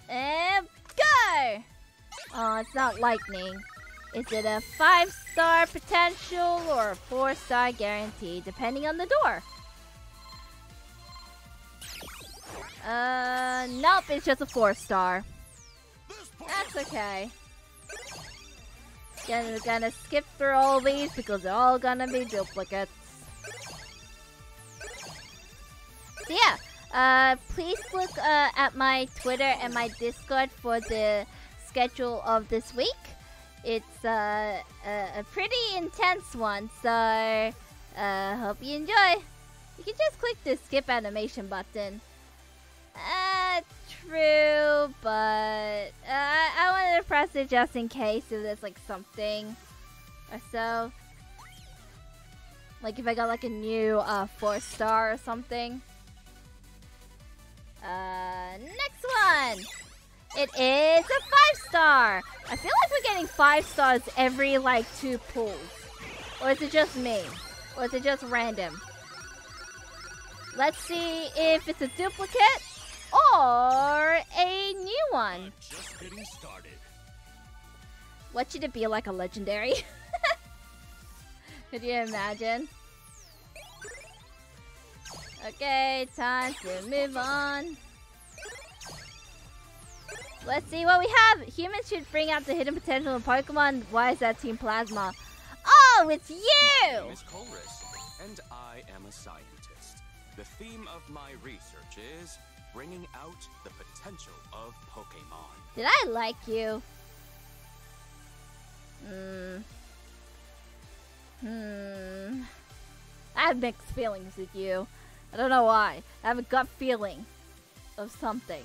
And go. Oh, it's not lightning. Is it a five star potential or a four star guarantee, depending on the door? Uh, nope, it's just a four star. That's okay. Gonna, gonna skip through all these because they're all gonna be duplicates. So yeah, uh, please look uh, at my Twitter and my Discord for the schedule of this week. It's uh, a, a pretty intense one, so uh, hope you enjoy. You can just click the skip animation button. Uh, true, but uh, I wanted to press it just in case if there's like something or so. Like if I got like a new uh, four star or something. Uh, next one. It is a five star. I feel like we're getting five stars every like two pulls. Or is it just me? Or is it just random? Let's see if it's a duplicate or a new one. Just getting started. What should it be like a legendary? Could you imagine? Okay, time to move on. Let's see what we have. Humans should bring out the hidden potential in Pokemon. Why is that Team Plasma? Oh, it's My you! name is and I am a scientist. The theme of my research is bringing out the potential of Pokemon. Did I like you? Hmm. Hmm. I have mixed feelings with you. I don't know why. I have a gut feeling of something.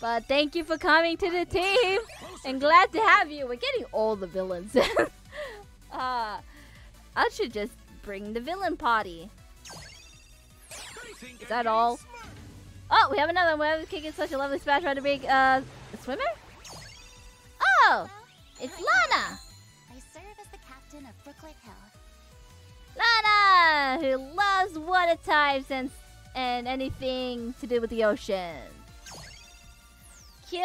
But thank you for coming to the team. And glad to have you. We're getting all the villains. uh, I should just bring the villain party. Is that all? Oh, we have another one. We're kicking such a lovely splash right to bring uh, a swimmer? Oh, it's Lana. I serve as the captain of Brooklet Hill. Lana, who loves water types and and anything to do with the ocean. Cute,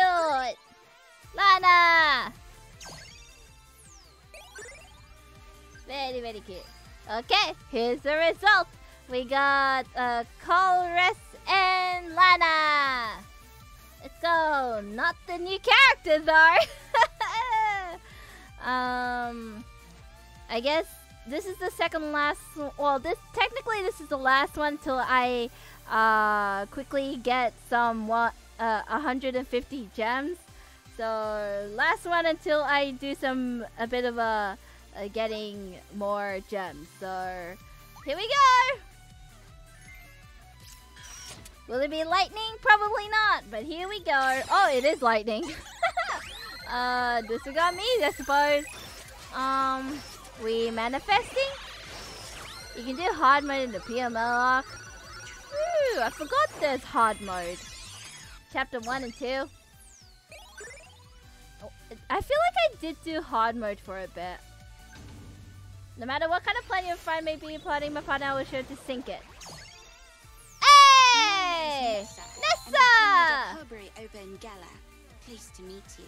Lana. Very very cute. Okay, here's the result. We got uh, Colress and Lana. Let's go. Not the new characters are. um, I guess this is the second last. Well, this technically this is the last one till I uh quickly get some what uh 150 gems. So last one until I do some a bit of a, getting more gems. So here we go. Will it be lightning? Probably not, but here we go. Oh, it is lightning. uh, disregard me, I suppose. Um, we manifesting? You can do hard mode in the PML arc. Ooh, I forgot there's hard mode. Chapter 1 and 2. Oh, I feel like I did do hard mode for a bit. No matter what kind of plan your friend may be plotting, my partner will sure to sink it. Hey! Nessa! Pleased to meet you.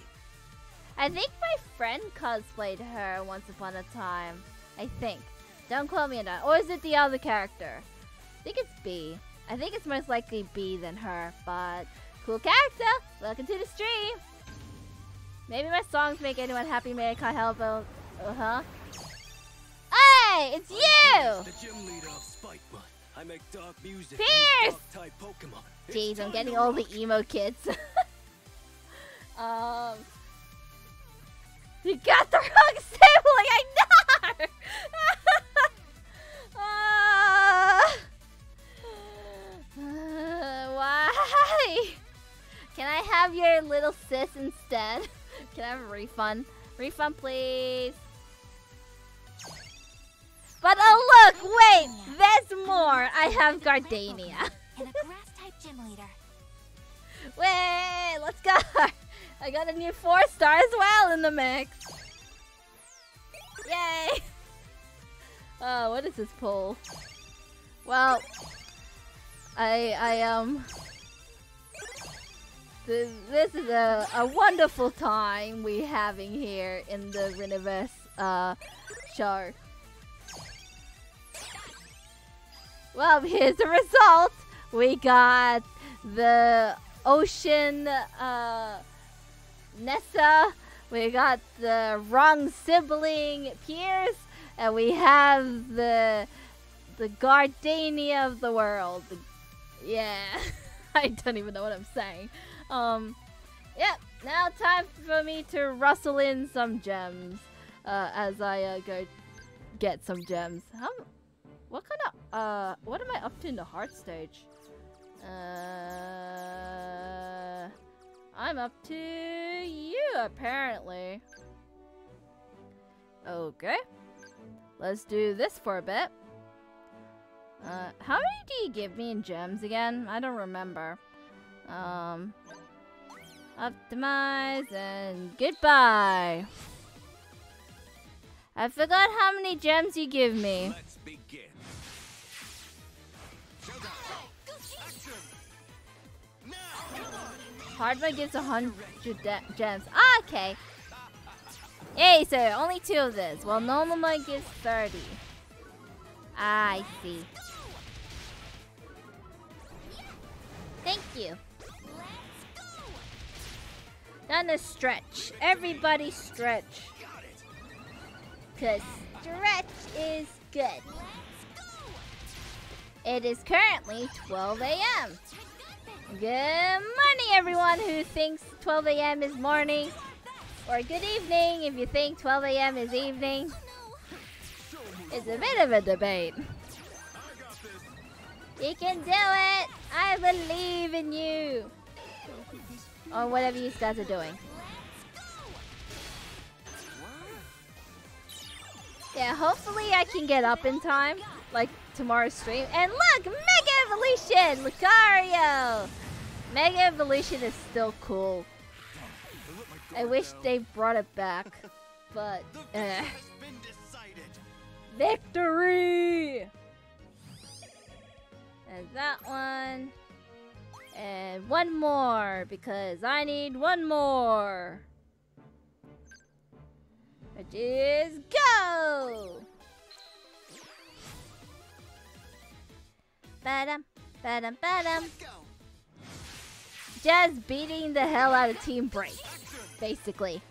I think my friend cosplayed her once upon a time. I think. Don't quote me on that. Or is it the other character? I think it's B. I think it's most likely B than her, but cool character. Welcome to the stream. Maybe my songs make anyone happy. Maybe I can't help it. Uh huh. Hey, it's you. The gym leader of Spikemuth. I make dark music. Piers! Type Pokemon. Jeez, I'm getting all the emo kids. um, you got the wrong sibling. I know. Ah. Uh, why? Can I have your little sis instead? Can I have a refund? Refund, please. But oh look, wait, there's more. I have Gardenia. And a grass type gym leader. Wait, let's go. I got a new four star as well in the mix. Yay. Oh, what is this poll? Well, I, I, um, this, is a, a wonderful time we having here in the Riniverse, uh, show. Well, here's the result. We got the ocean uh, Nessa. We got the wrong sibling Piers, and we have the the Gardenia of the world. Yeah, I don't even know what I'm saying. Um, yep. Now time for me to rustle in some gems uh, as I uh, go get some gems. How? What kind of uh? What am I up to in the heart stage? Uh, I'm up to you apparently. Okay, let's do this for a bit. Uh, how many do you give me in gems again? I don't remember. Um, optimize and goodbye. I forgot how many gems you give me. Let's begin. Hard mode gives a hundred gems. Ah, okay. Yay, so only two of this. Well, normal mode gives 30. Ah, I see. Thank you. Done a stretch. Everybody stretch. Cause stretch is good. It is currently 12 a.m. Good morning, everyone who thinks 12 a.m. is morning. Or good evening if you think 12 a.m. is evening. It's a bit of a debate. You can do it! I believe in you! Or whatever you guys are doing. Yeah, hopefully I can get up in time, like tomorrow's stream. And look, Mega Evolution, Lucario. Mega Evolution is still cool. I wish they brought it back, but eh. victory. And that one, and one more because I need one more. Which is go! Badum, badum, badum. Just beating the hell out of Team Break, basically.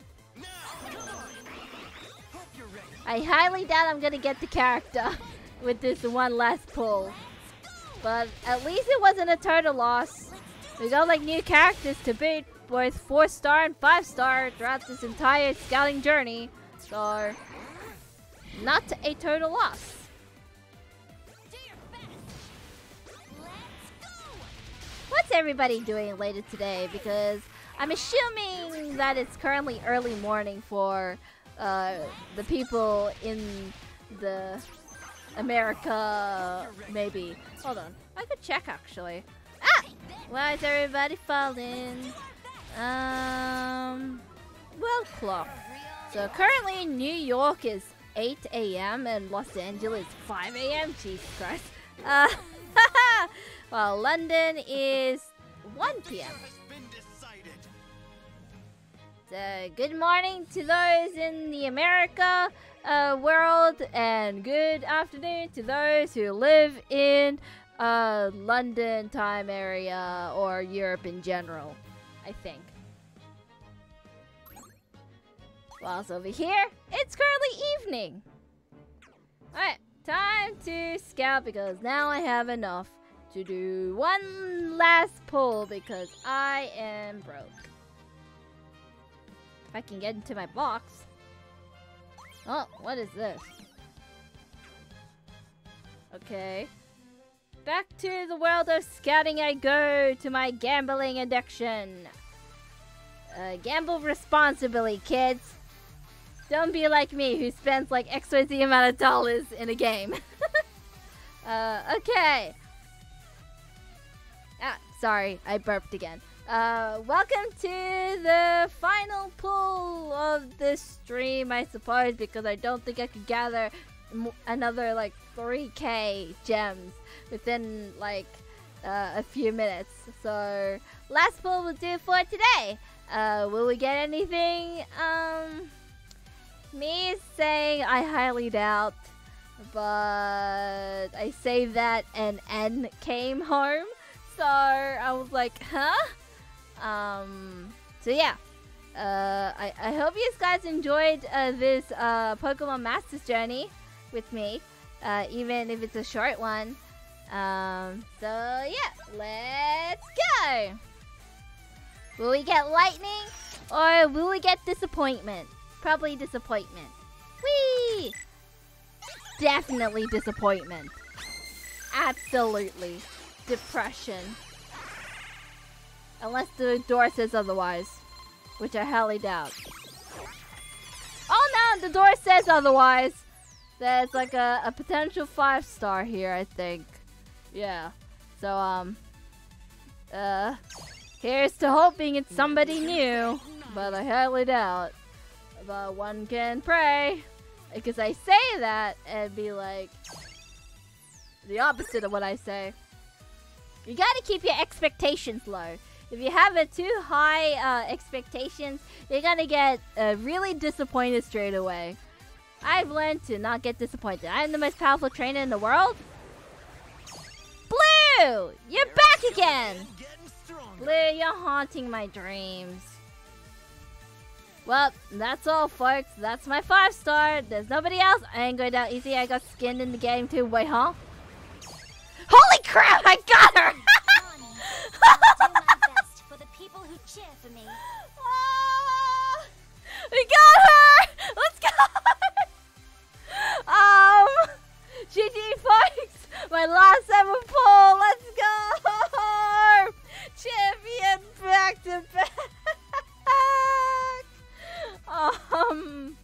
I highly doubt I'm gonna get the character with this one last pull. But at least it wasn't a total loss. We got like new characters to beat, both 4 star and 5 star throughout this entire scouting journey. So, not a total loss. What's everybody doing later today? Because I'm assuming that it's currently early morning for uh, the people in the America, maybe. Hold on. I could check actually. Ah! Why is everybody falling? Um, well, clock. So currently New York is 8 a.m. and Los Angeles 5 a.m. Jesus Christ. Uh, well, London is 1 p.m. So good morning to those in the America uh, world and good afternoon to those who live in uh, London time area or Europe in general, I think. Whilst over here, it's currently evening. Alright, time to scout because now I have enough to do one last pull because I am broke. If I can get into my box. Oh, what is this? Okay. Back to the world of scouting I go to my gambling addiction. Uh, gamble responsibly, kids. Don't be like me who spends like XYZ amount of dollars in a game. uh, okay. Ah, sorry, I burped again. Uh, welcome to the final pull of this stream, I suppose, because I don't think I could gather another like 3k gems within like uh, a few minutes. So, last pull will do for today. Uh, will we get anything? Um, me saying I highly doubt, but I saved that and N came home. So I was like, huh? Um, so yeah. Uh, I, I hope you guys enjoyed uh, this uh, Pokemon Masters journey with me, uh, even if it's a short one. Um, so yeah, let's go! Will we get lightning or will we get disappointment? Probably disappointment. Whee! Definitely disappointment. Absolutely. Depression. Unless the door says otherwise. Which I highly doubt. Oh no, the door says otherwise. There's like a, a potential five star here, I think. Yeah. So, um... Uh... Here's to hoping it's somebody new. But I highly doubt but one can pray. Because I say that and be like the opposite of what I say. You gotta keep your expectations low. If you have a too high uh, expectations, you're gonna get uh, really disappointed straight away. I've learned to not get disappointed. I'm the most powerful trainer in the world. Blue! You're back again! Blue, you're haunting my dreams. Well, that's all, folks. That's my five star. There's nobody else. I ain't going down easy. I got skinned in the game too. Wait, huh? Holy crap! I got her! cheer for me. oh, we got her! Let's go! um, GG Fights. my last ever poll. Let's go! Champion back to back. um.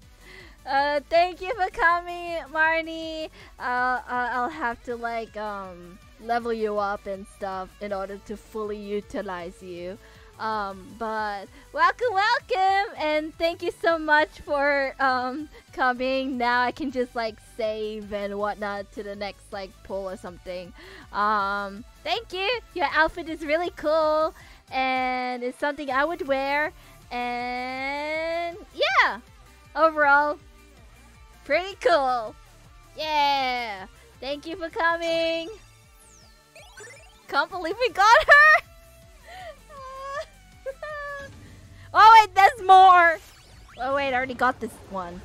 Uh, thank you for coming, Marnie. Uh, I'll have to like um level you up and stuff in order to fully utilize you. Um, but welcome, welcome, and thank you so much for um coming. Now I can just like save and whatnot to the next like pull or something. Um, thank you. Your outfit is really cool, and it's something I would wear. And yeah, overall, pretty cool. Yeah, thank you for coming. Can't believe we got her. Already got this one.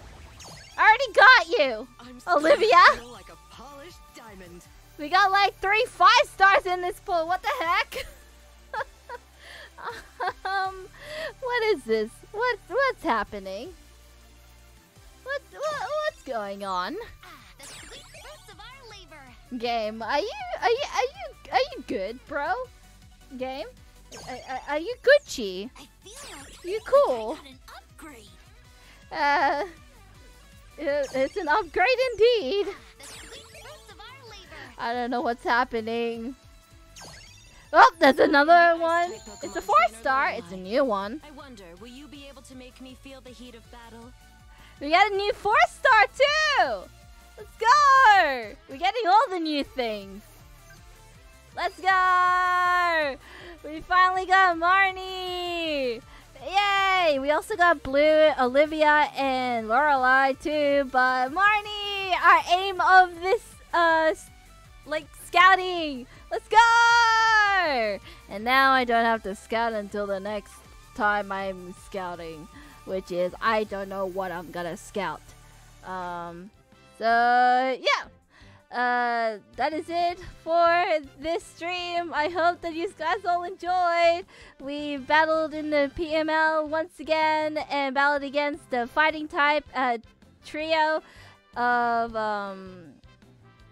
I already got you, I'm Olivia. starting to feel like a polished diamond. We got like three five stars in this pool. What the heck? um, what is this? What what's happening? What, what what's going on? Ah, the sweet fruits of our labor. Game, are you are you are you are you good, bro? Game, are, are, are you Gucci? I feel like You cool? Uh, it, it's an upgrade indeed. The sweet fruits of our labor. I don't know what's happening. Oh, there's another one. It's a four star. It's a new one. I wonder, will you be able to make me feel the heat of battle? We got a new four star too. Let's go. We're getting all the new things. Let's go. We finally got Marnie. Yay! We also got Blue, Olivia, and Lorelei too. But Marnie, our aim of this uh like scouting. Let's go! And now I don't have to scout until the next time I'm scouting, which is I don't know what I'm gonna scout. Um, so yeah. Uh, that is it for this stream. I hope that you guys all enjoyed. We battled in the PML once again and battled against the fighting type uh, trio of um,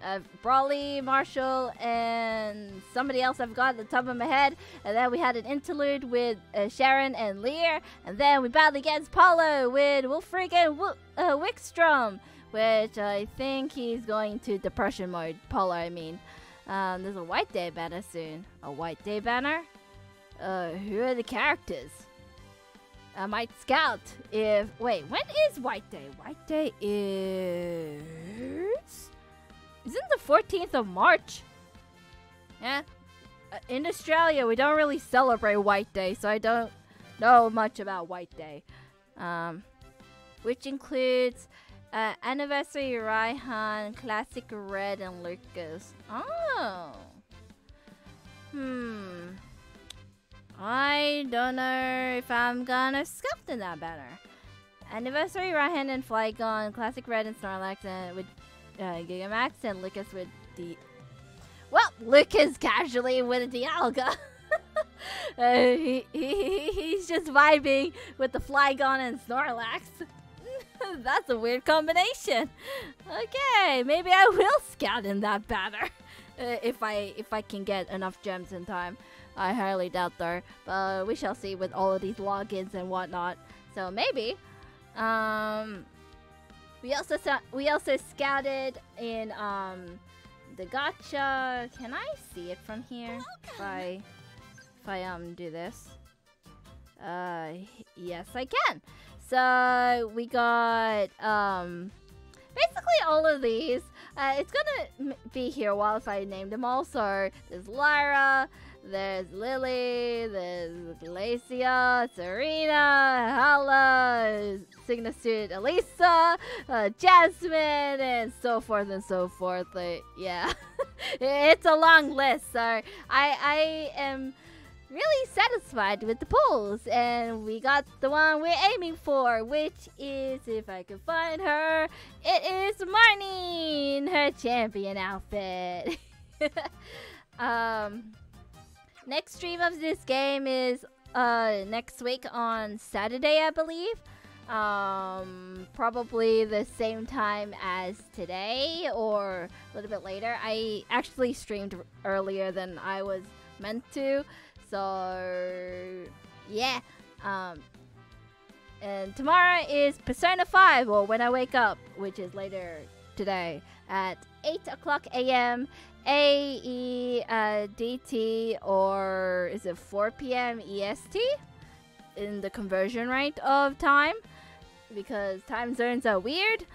uh, Brawly, Marshal, and somebody else I've got at the top of my head. And then we had an interlude with uh, Sharon and Lear. And then we battled against Paulo with Wulfric and Wo- uh, Wikstrom, which I think he's going to depression mode. Paulo, I mean. Um, there's a White Day banner soon. A White Day banner? Uh, who are the characters? I might scout if. Wait, when is White Day? White Day is. Isn't the 14th of March? Yeah. Uh, in Australia, we don't really celebrate White Day, so I don't know much about White Day. Um, which includes uh, Anniversary Raihan, Classic Red, and Lucas. Oh. Hmm. I don't know if I'm gonna sculpt in that banner. Anniversary Raihan and Flygon, Classic Red and Snorlax, and with uh, Gigamax, and Lucas with the. Well, Lucas casually with Dialga. uh, he, he, he's just vibing with the Flygon and Snorlax. That's a weird combination. Okay, maybe I will scout in that banner uh, if I if I can get enough gems in time. I highly doubt though, but we shall see with all of these logins and whatnot. So maybe. Um, we also we also scouted in um the gacha. Can I see it from here? If I if I um do this. Uh, yes, I can. So we got um basically all of these. Uh, it's gonna be here while if I name them all. So there's Lyra, there's Lillie, there's Glacia, Serena, Hala, Signasuit Elesa, uh, Jasmine, and so forth and so forth. Like, yeah, it's a long list. So I I am really satisfied with the polls and we got the one we're aiming for which is if i can find her it is marnie in her champion outfit. Um next stream of this game is uh next week on saturday i believe. Um probably the same time as today or a little bit later. I actually streamed earlier than i was meant to so yeah um and tomorrow is persona 5 or when i wake up which is later today at 8 o'clock a.m. AEDT uh, or is it 4 p.m. EST in the conversion rate of time because time zones are weird.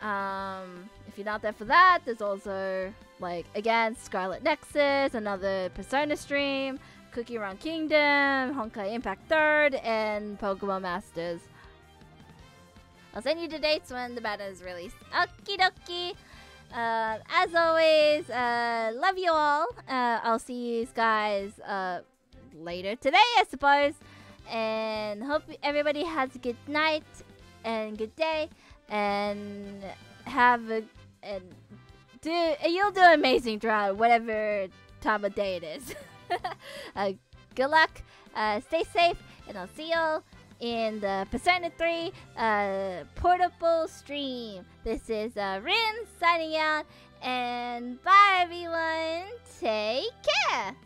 Um, if you're not there for that, there's also like again Scarlet Nexus, another Persona stream, Cookie Run Kingdom, Honkai Impact Third, and Pokemon Masters. I'll send you the dates when the beta is released. Okie dokie. Uh, as always, uh, love you all. Uh, I'll see you guys uh, later today, I suppose. And hope everybody has a good night and good day. And have a and do you'll do amazing throughout whatever time of day it is. uh, good luck. Uh, stay safe, and I'll see y'all in the Persona 3 uh, portable stream. This is uh, Rin signing out, and bye everyone. Take care.